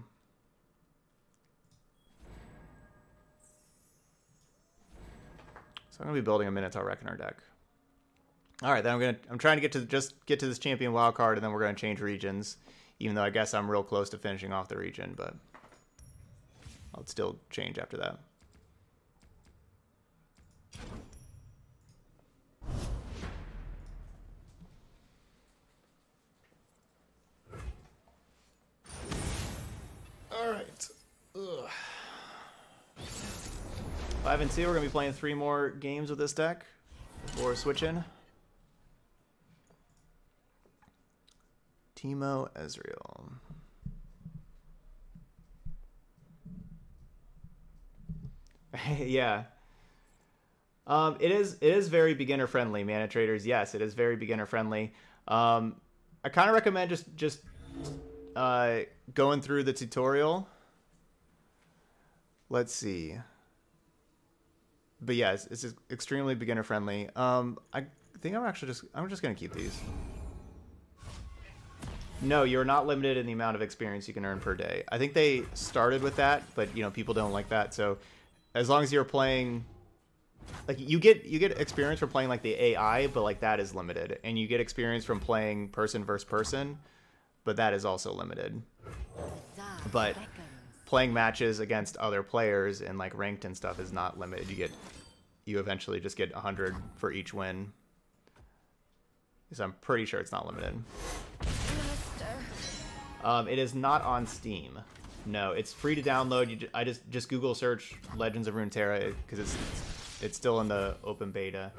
So I'm gonna be building a Minotaur Reckoner deck. All right, then I'm gonna I'm trying to get to just get to this champion wild card, and then we're gonna change regions. Even though I guess I'm real close to finishing off the region, but I'll still change after that. All right. Five and two. We're gonna be playing three more games with this deck before switching. Teemo Ezreal. yeah. Um, it is it is very beginner friendly, mana traders. Yes, it is very beginner friendly. Um, I kind of recommend just just uh, going through the tutorial. Let's see. But yes, it's, it's extremely beginner friendly. Um, I think I'm actually just I'm just gonna keep these. No, you're not limited in the amount of experience you can earn per day. I think they started with that, but you know people don't like that. So as long as you're playing like you get you get experience from playing like the AI, but like that is limited, and you get experience from playing person versus person, but that is also limited. But playing matches against other players and like ranked and stuff is not limited. You get you eventually just get 100 for each win. So I'm pretty sure it's not limited. Um, it is not on Steam. No, it's free to download. You, I just just Google search Legends of Runeterra because it's it's still in the open beta,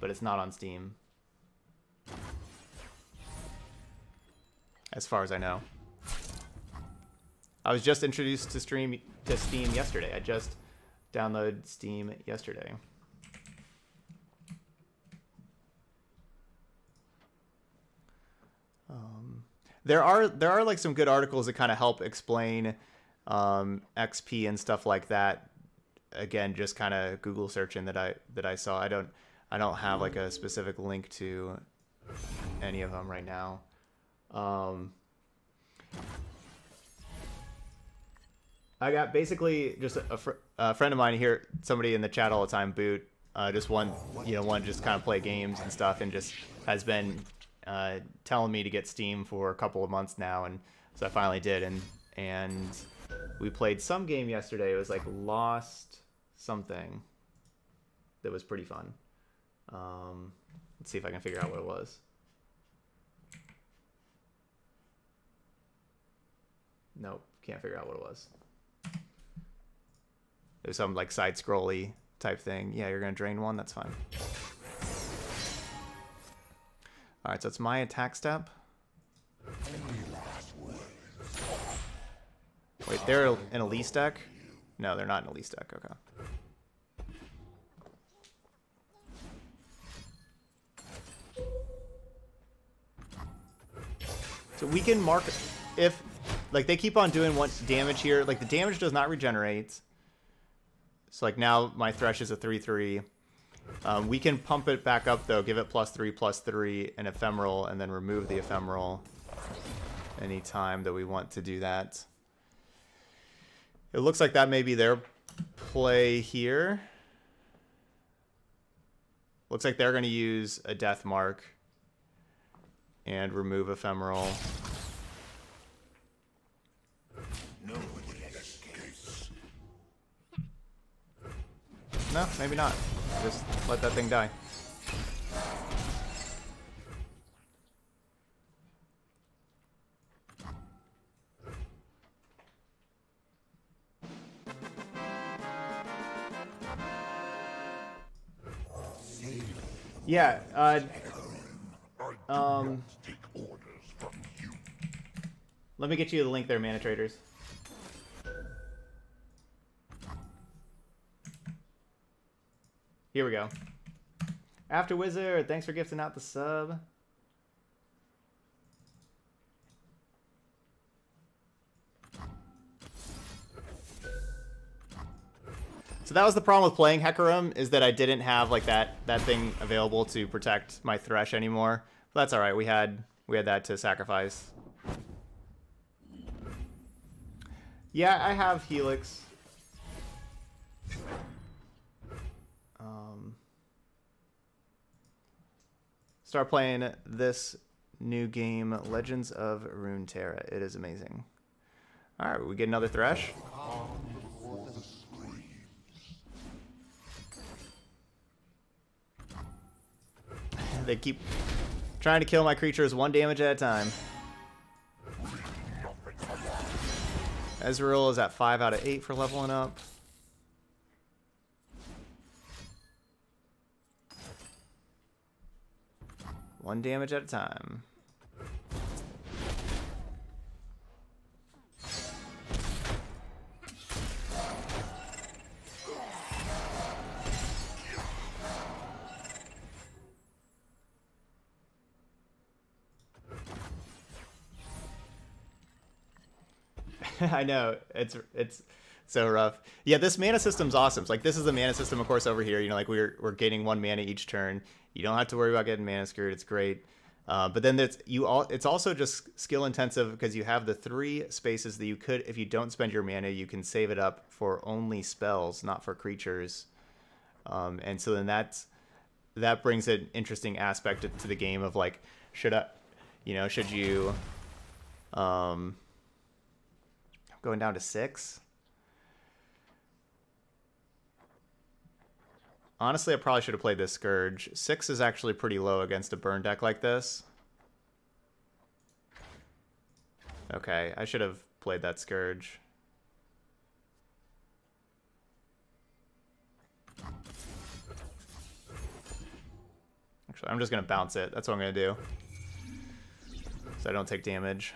but it's not on Steam. As far as I know. I was just introduced to stream to Steam yesterday. I just downloaded Steam yesterday. There are there are like some good articles that kind of help explain um, XP and stuff like that. Again, just kind of Google searching that I that I saw. I don't I don't have like a specific link to any of them right now. Um, I got basically just a, fr- a friend of mine here, somebody in the chat all the time, Boot. Uh, just one, you know, one just kind of play games and stuff, and just has been uh, telling me to get Steam for a couple of months now, and so I finally did, and and we played some game yesterday. It was like Lost something. That was pretty fun. Um, let's see if I can figure out what it was. Nope, can't figure out what it was. It was some like side scrolly type thing. Yeah, you're gonna drain one. That's fine. All right, so it's my attack step. Wait, they're in a Elise deck? No, they're not in a Elise deck. Okay. So we can mark if like they keep on doing what damage here. Like the damage does not regenerate. So like now my Thresh is a 3-3. Um, we can pump it back up though, give it plus 3, plus 3, and ephemeral, and then remove the ephemeral anytime that we want to do that. It looks like that may be their play here. Looks like they're going to use a death mark and remove ephemeral. No, maybe not. Just let that thing die. Yeah. Uh, Um, not take orders from you. let me get you the link there, Mana Traders. Here we go. After Wizard, thanks for gifting out the sub. So that was the problem with playing Hecarim, is that I didn't have like that that thing available to protect my Thresh anymore. But that's all right. We had we had that to sacrifice. Yeah, I have Helix. Start playing this new game, Legends of Runeterra. It is amazing. All right, we get another Thresh. They keep trying to kill my creatures one damage at a time. Ezreal is at 5 out of 8 for leveling up. One damage at a time. I know it's it's so rough. Yeah, this mana system's awesome. Like this is the mana system, of course, over here. You know, like we're we're gaining one mana each turn. You don't have to worry about getting mana screwed. It's great. Uh, but then it's you all. It's also just skill intensive because you have the three spaces that you could, if you don't spend your mana, you can save it up for only spells, not for creatures. Um, and so then that's that brings an interesting aspect to, to the game of like, should I, you know, should you, um, going down to six. Honestly, I probably should have played this Scourge. Six is actually pretty low against a burn deck like this. Okay, I should have played that Scourge. Actually, I'm just going to bounce it. That's what I'm going to do. So I don't take damage.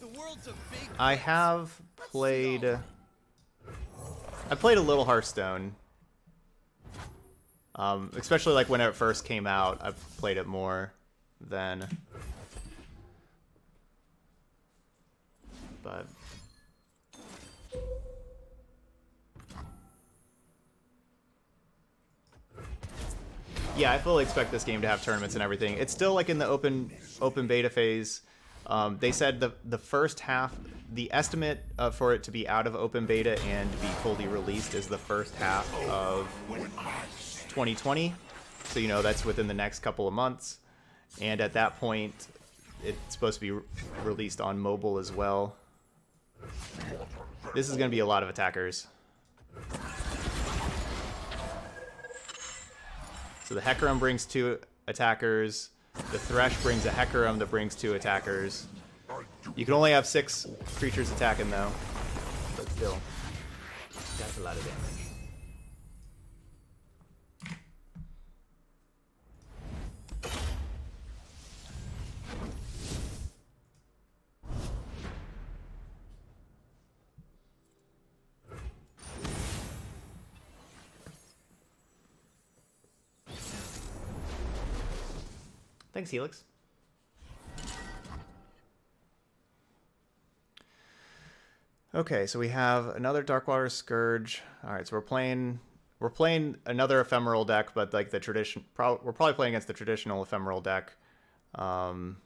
The world's a big I have played. I played a little Hearthstone. Um, especially like when it first came out, I played it more than. But yeah, I fully expect this game to have tournaments and everything. It's still like in the open open beta phase. Um, they said the the first half, the estimate uh, for it to be out of open beta and be fully released is the first half of 2020. So you know that's within the next couple of months, and at that point, it's supposed to be re- released on mobile as well. This is going to be a lot of attackers. So the Hecarim brings two attackers. The Thresh brings a Hecarim that brings two attackers. You can only have six creatures attacking though. But still, that's a lot of damage. Thanks, Helix. Okay, so we have another Darkwater Scourge. All right, so we're playing we're playing another ephemeral deck, but like the tradition. Pro- we're probably playing against the traditional ephemeral deck. Um,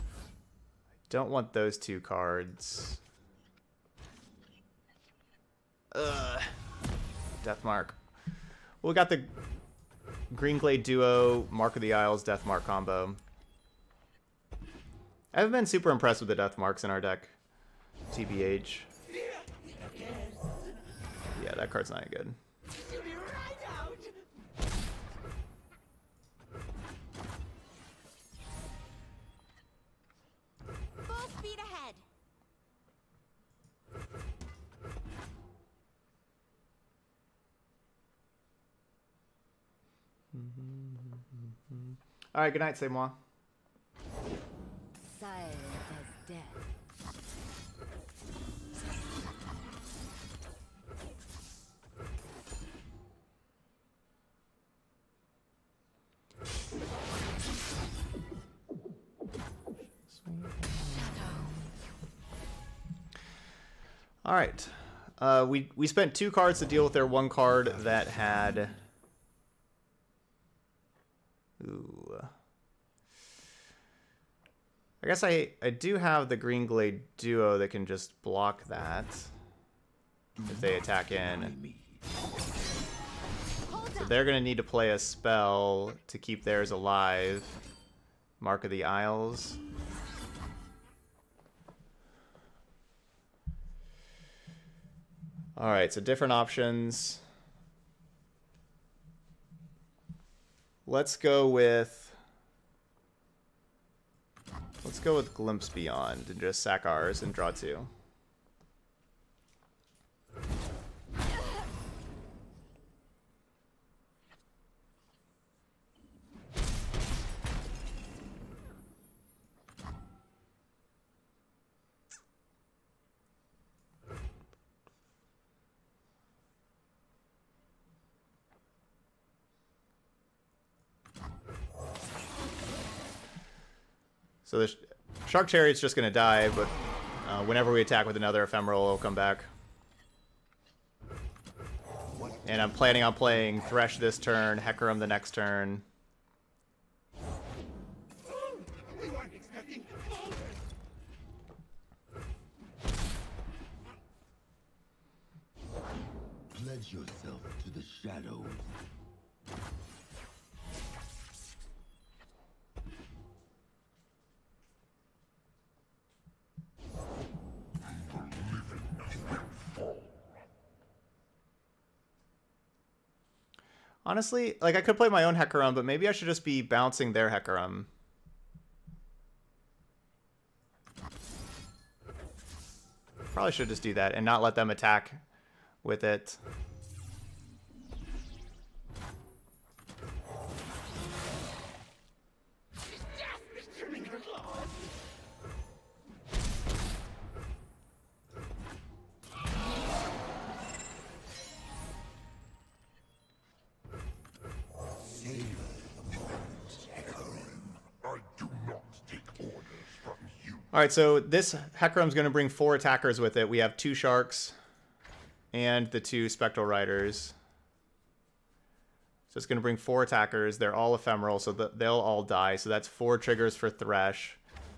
I don't want those two cards. Ugh. Deathmark. Well, we got the Green Glade Duo, Mark of the Isles, Deathmark combo. I haven't been super impressed with the Deathmarks in our deck. TBH. Yeah, that card's not good. All right, good night, moi. Silent as death. All right. Uh, we we spent two cards to deal with their one card that had. Ooh. I guess I I do have the Green Glade Duo that can just block that if they attack in. So they're gonna need to play a spell to keep theirs alive. Mark of the Isles. All right, so different options. Let's go with Let's go with Glimpse Beyond and just sack ours and draw two. So the sh- Shark Chariot's just going to die, but uh, whenever we attack with another Ephemeral, it'll come back. And I'm planning on playing Thresh this turn, Hecarim the next turn. Pledge yourself to the shadows. Honestly, like I could play my own Hecarim, but maybe I should just be bouncing their Hecarim. Probably should just do that and not let them attack with it. Right, so this Hecarim's going to bring four attackers with it. We have two sharks and the two spectral riders. So it's going to bring four attackers. They're all ephemeral, so th- they'll all die. So that's four triggers for Thresh.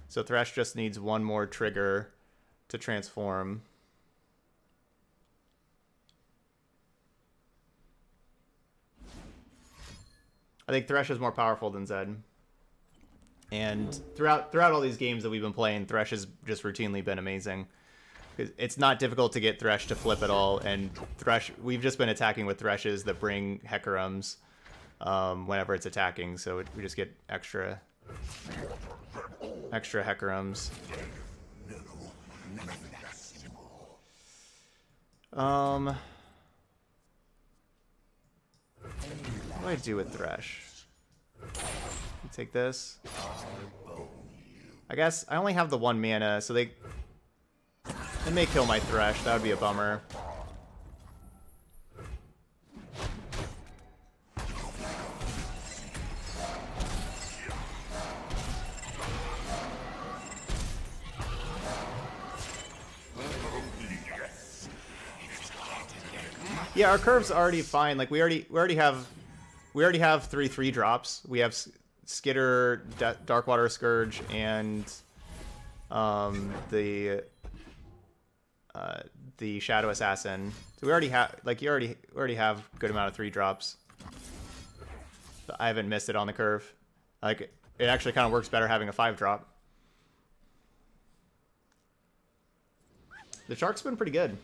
So Thresh just needs one more trigger to transform. I think Thresh is more powerful than Zed. And throughout throughout all these games that we've been playing, Thresh has just routinely been amazing. It's not difficult to get Thresh to flip at all, and Thresh we've just been attacking with Threshes that bring Hecarims um, whenever it's attacking, so it, we just get extra extra Hecarims. Um, what do I do with Thresh? Take this. I guess I only have the one mana, so they they may kill my Thresh. That would be a bummer. Yeah, our curve's already fine. Like we already we already have we already have three three drops. We have Skitter, D- Darkwater Scourge, and um, the uh, the Shadow Assassin. So we already have like you already already have good amount of three drops. I haven't missed it on the curve. Like it actually kind of works better having a five drop. The shark's been pretty good.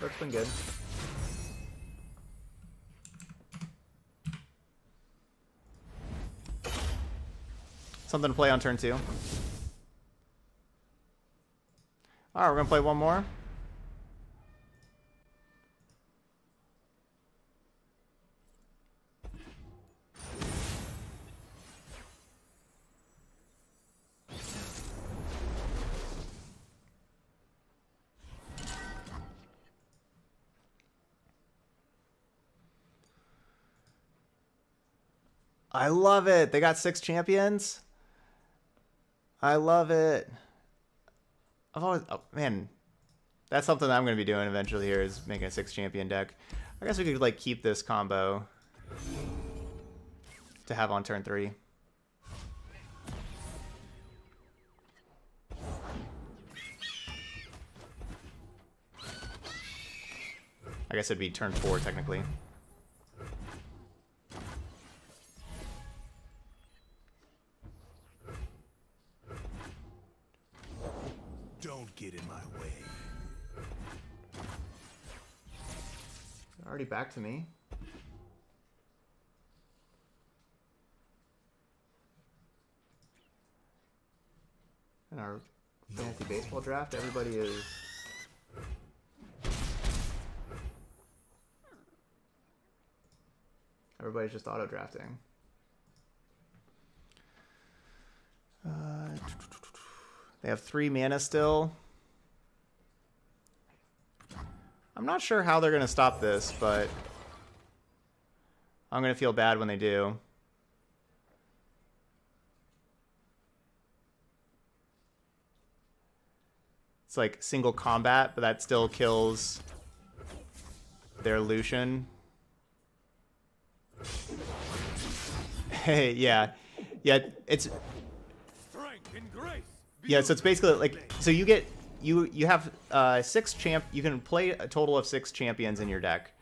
Shark's been good. Something to play on turn two. Alright, we're going to play one more. I love it. They got six champions. I love it. I've always, oh, man, that's something that I'm going to be doing eventually here is making a six champion deck. I guess we could like keep this combo to have on turn three. I guess it'd be turn four technically. Don't get in my way. Already back to me. In our fantasy baseball draft, everybody is everybody's just auto drafting. Uh, they have three mana still. I'm not sure how they're going to stop this, but I'm going to feel bad when they do. It's like single combat, but that still kills their Lucian. Hey, yeah. Yeah, it's Strength and grace. yeah, so it's basically like so you get you you have uh, six champ. You can play a total of six champions in your deck,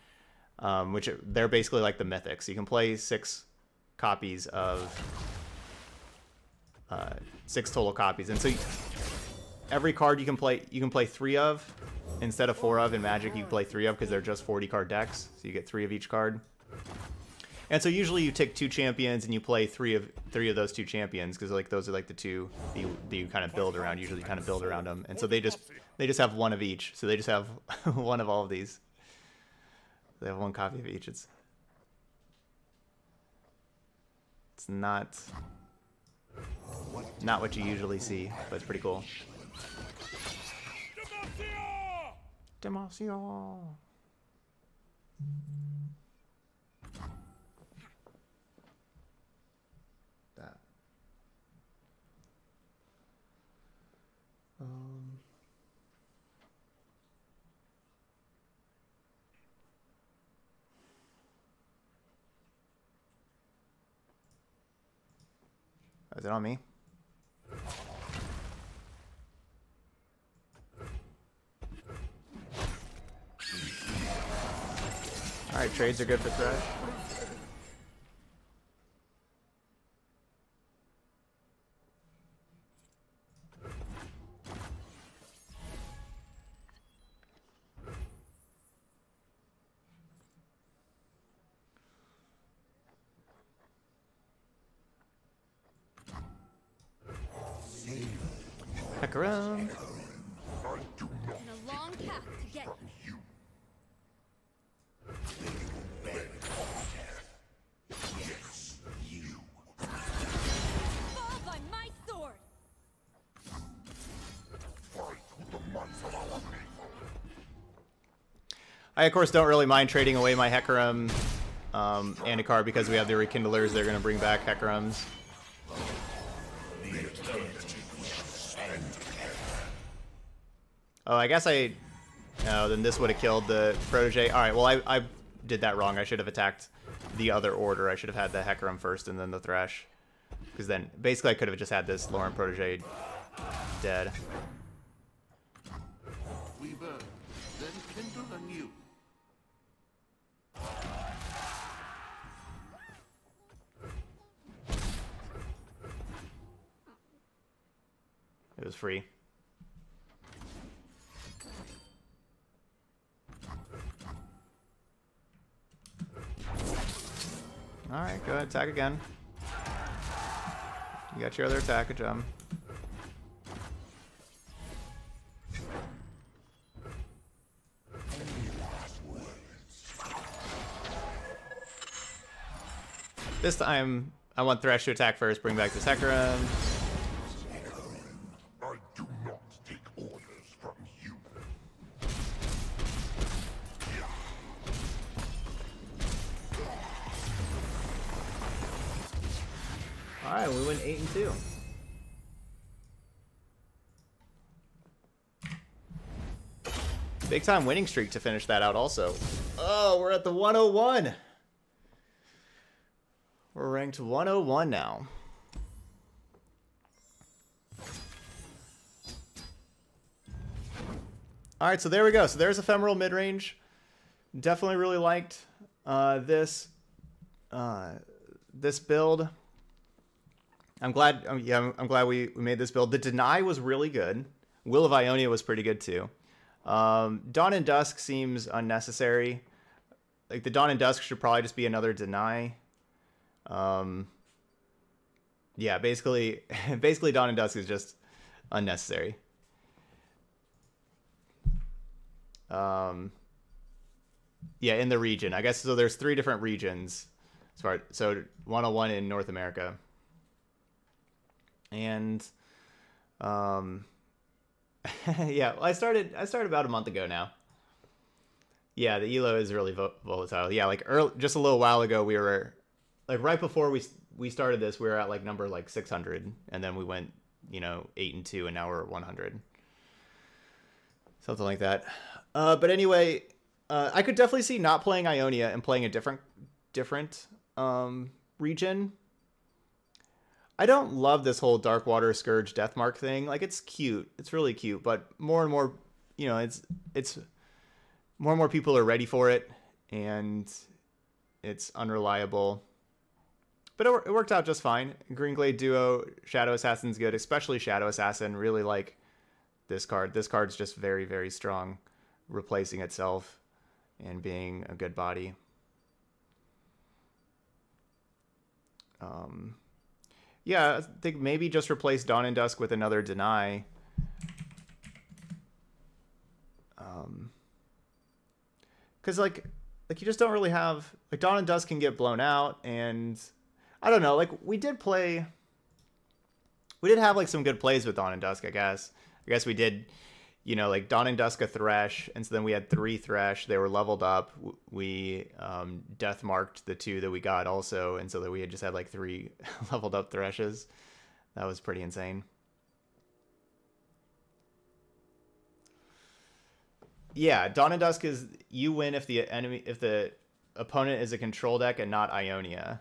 um, which they're basically like the mythics. You can play six copies of uh, six total copies, and so you- every card you can play you can play three of instead of four of in Magic. You play three of because they're just forty card decks, so you get three of each card. And so usually you take two champions and you play three of three of those two champions because like those are like the two that you, that you kind of build around. Usually you kind of build around them, and so they just they just have one of each. So they just have one of all of these. They have one copy of each. It's it's not not what you usually see, but it's pretty cool. Demasio. Um. Is it on me? Alright, trades are good for Thresh. Heck around. And a long path to get you. Fall by sword! I of course don't really mind trading away my Hecarim um, Andicar because we have the Rekindlers. They're going to bring back Hecarims. Oh, I guess I. No, then this would have killed the protege. All right, well I, I did that wrong. I should have attacked the other order. I should have had the Hecarim first and then the Thresh, because then basically I could have just had this Laurent protege dead. We burn, then kindle anew. It was free. Alright, go ahead, attack again. You got your other attack, jump. This time, I want Thresh to attack first, bring back the Hecarim. Big time winning streak to finish that out also. Oh, we're at the 101. We're ranked 101 now. All right, so there we go. So there's ephemeral mid-range. Definitely really liked uh, this uh, this build. I'm glad. Um, yeah, I'm, I'm glad we, we made this build. The deny was really good. Will of Ionia was pretty good too. Um, Dawn and Dusk seems unnecessary. Like the Dawn and Dusk should probably just be another deny. Um, yeah, basically, basically Dawn and Dusk is just unnecessary. Um, yeah, in the region, I guess. So there's three different regions. So 101 in North America, and um, yeah, well, I started I started about a month ago now. Yeah, the elo is really vo- volatile. Yeah, like early, just a little while ago, we were like right before we we started this, we were at like number like 600, and then we went you know eight and two, and now we're at 100, something like that. Uh, but anyway, uh, I could definitely see not playing Ionia and playing a different different um, region. I don't love this whole Darkwater Scourge Deathmark thing. Like it's cute. It's really cute, but more and more, you know, it's it's more and more people are ready for it and it's unreliable. But it, it worked out just fine. Greenglade Duo, Shadow Assassin's good, especially Shadow Assassin. Really like this card. This card's just very, very strong, replacing itself and being a good body. Um, yeah, I think maybe just replace Dawn and Dusk with another Deny. Um, because like, like you just don't really have like Dawn and Dusk can get blown out, and I don't know. Like we did play, we did have like some good plays with Dawn and Dusk. I guess. I guess we did you know, like Dawn and Dusk a Thresh, and so then we had three Thresh. They were leveled up. We um, death marked the two that we got also, and so that we had just had like three leveled up Threshes. That was pretty insane. Yeah, Dawn and Dusk is you win if the enemy if the opponent is a control deck and not Ionia.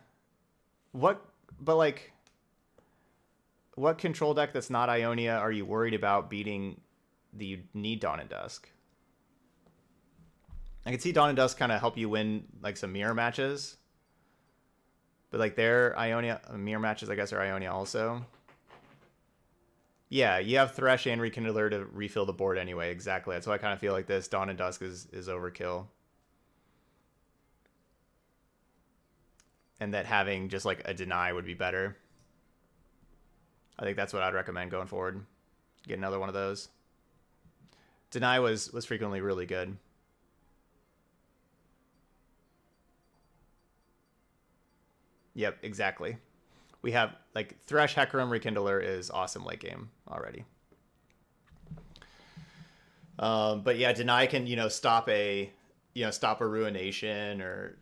What? But like, what control deck that's not Ionia are you worried about beating that you need Dawn and Dusk. I can see Dawn and Dusk kind of help you win like some mirror matches. But like their Ionia uh, mirror matches, I guess, are Ionia also. Yeah, you have Thresh and Rekindler to refill the board anyway. Exactly. That's why I kind of feel like this Dawn and Dusk is is overkill. And that having just like a deny would be better. I think that's what I'd recommend going forward. Get another one of those. Deny was was frequently really good. Yep, exactly. We have like Thresh, Hecarim, Rekindler is awesome late game already. Um, but yeah, Deny can you know stop a you know stop a ruination or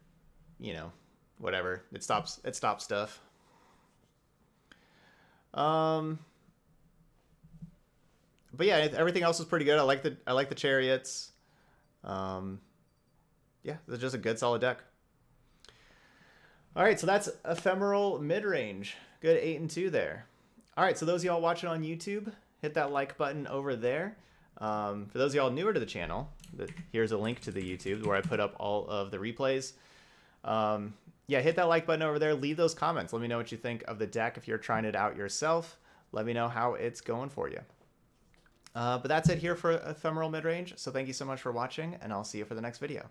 you know whatever it stops it stops stuff. Um, but yeah, everything else is pretty good. I like the I like the chariots. Um, yeah, it's just a good solid deck. All right, so that's ephemeral mid range. Good eight and two there. All right, so those y'all watching on YouTube, hit that like button over there. Um, for those y'all newer to the channel, here's a link to the YouTube where I put up all of the replays. Um, yeah, hit that like button over there. Leave those comments. Let me know what you think of the deck if you're trying it out yourself. Let me know how it's going for you. Uh, but that's it here for Ephemeral Midrange. So thank you so much for watching, and I'll see you for the next video.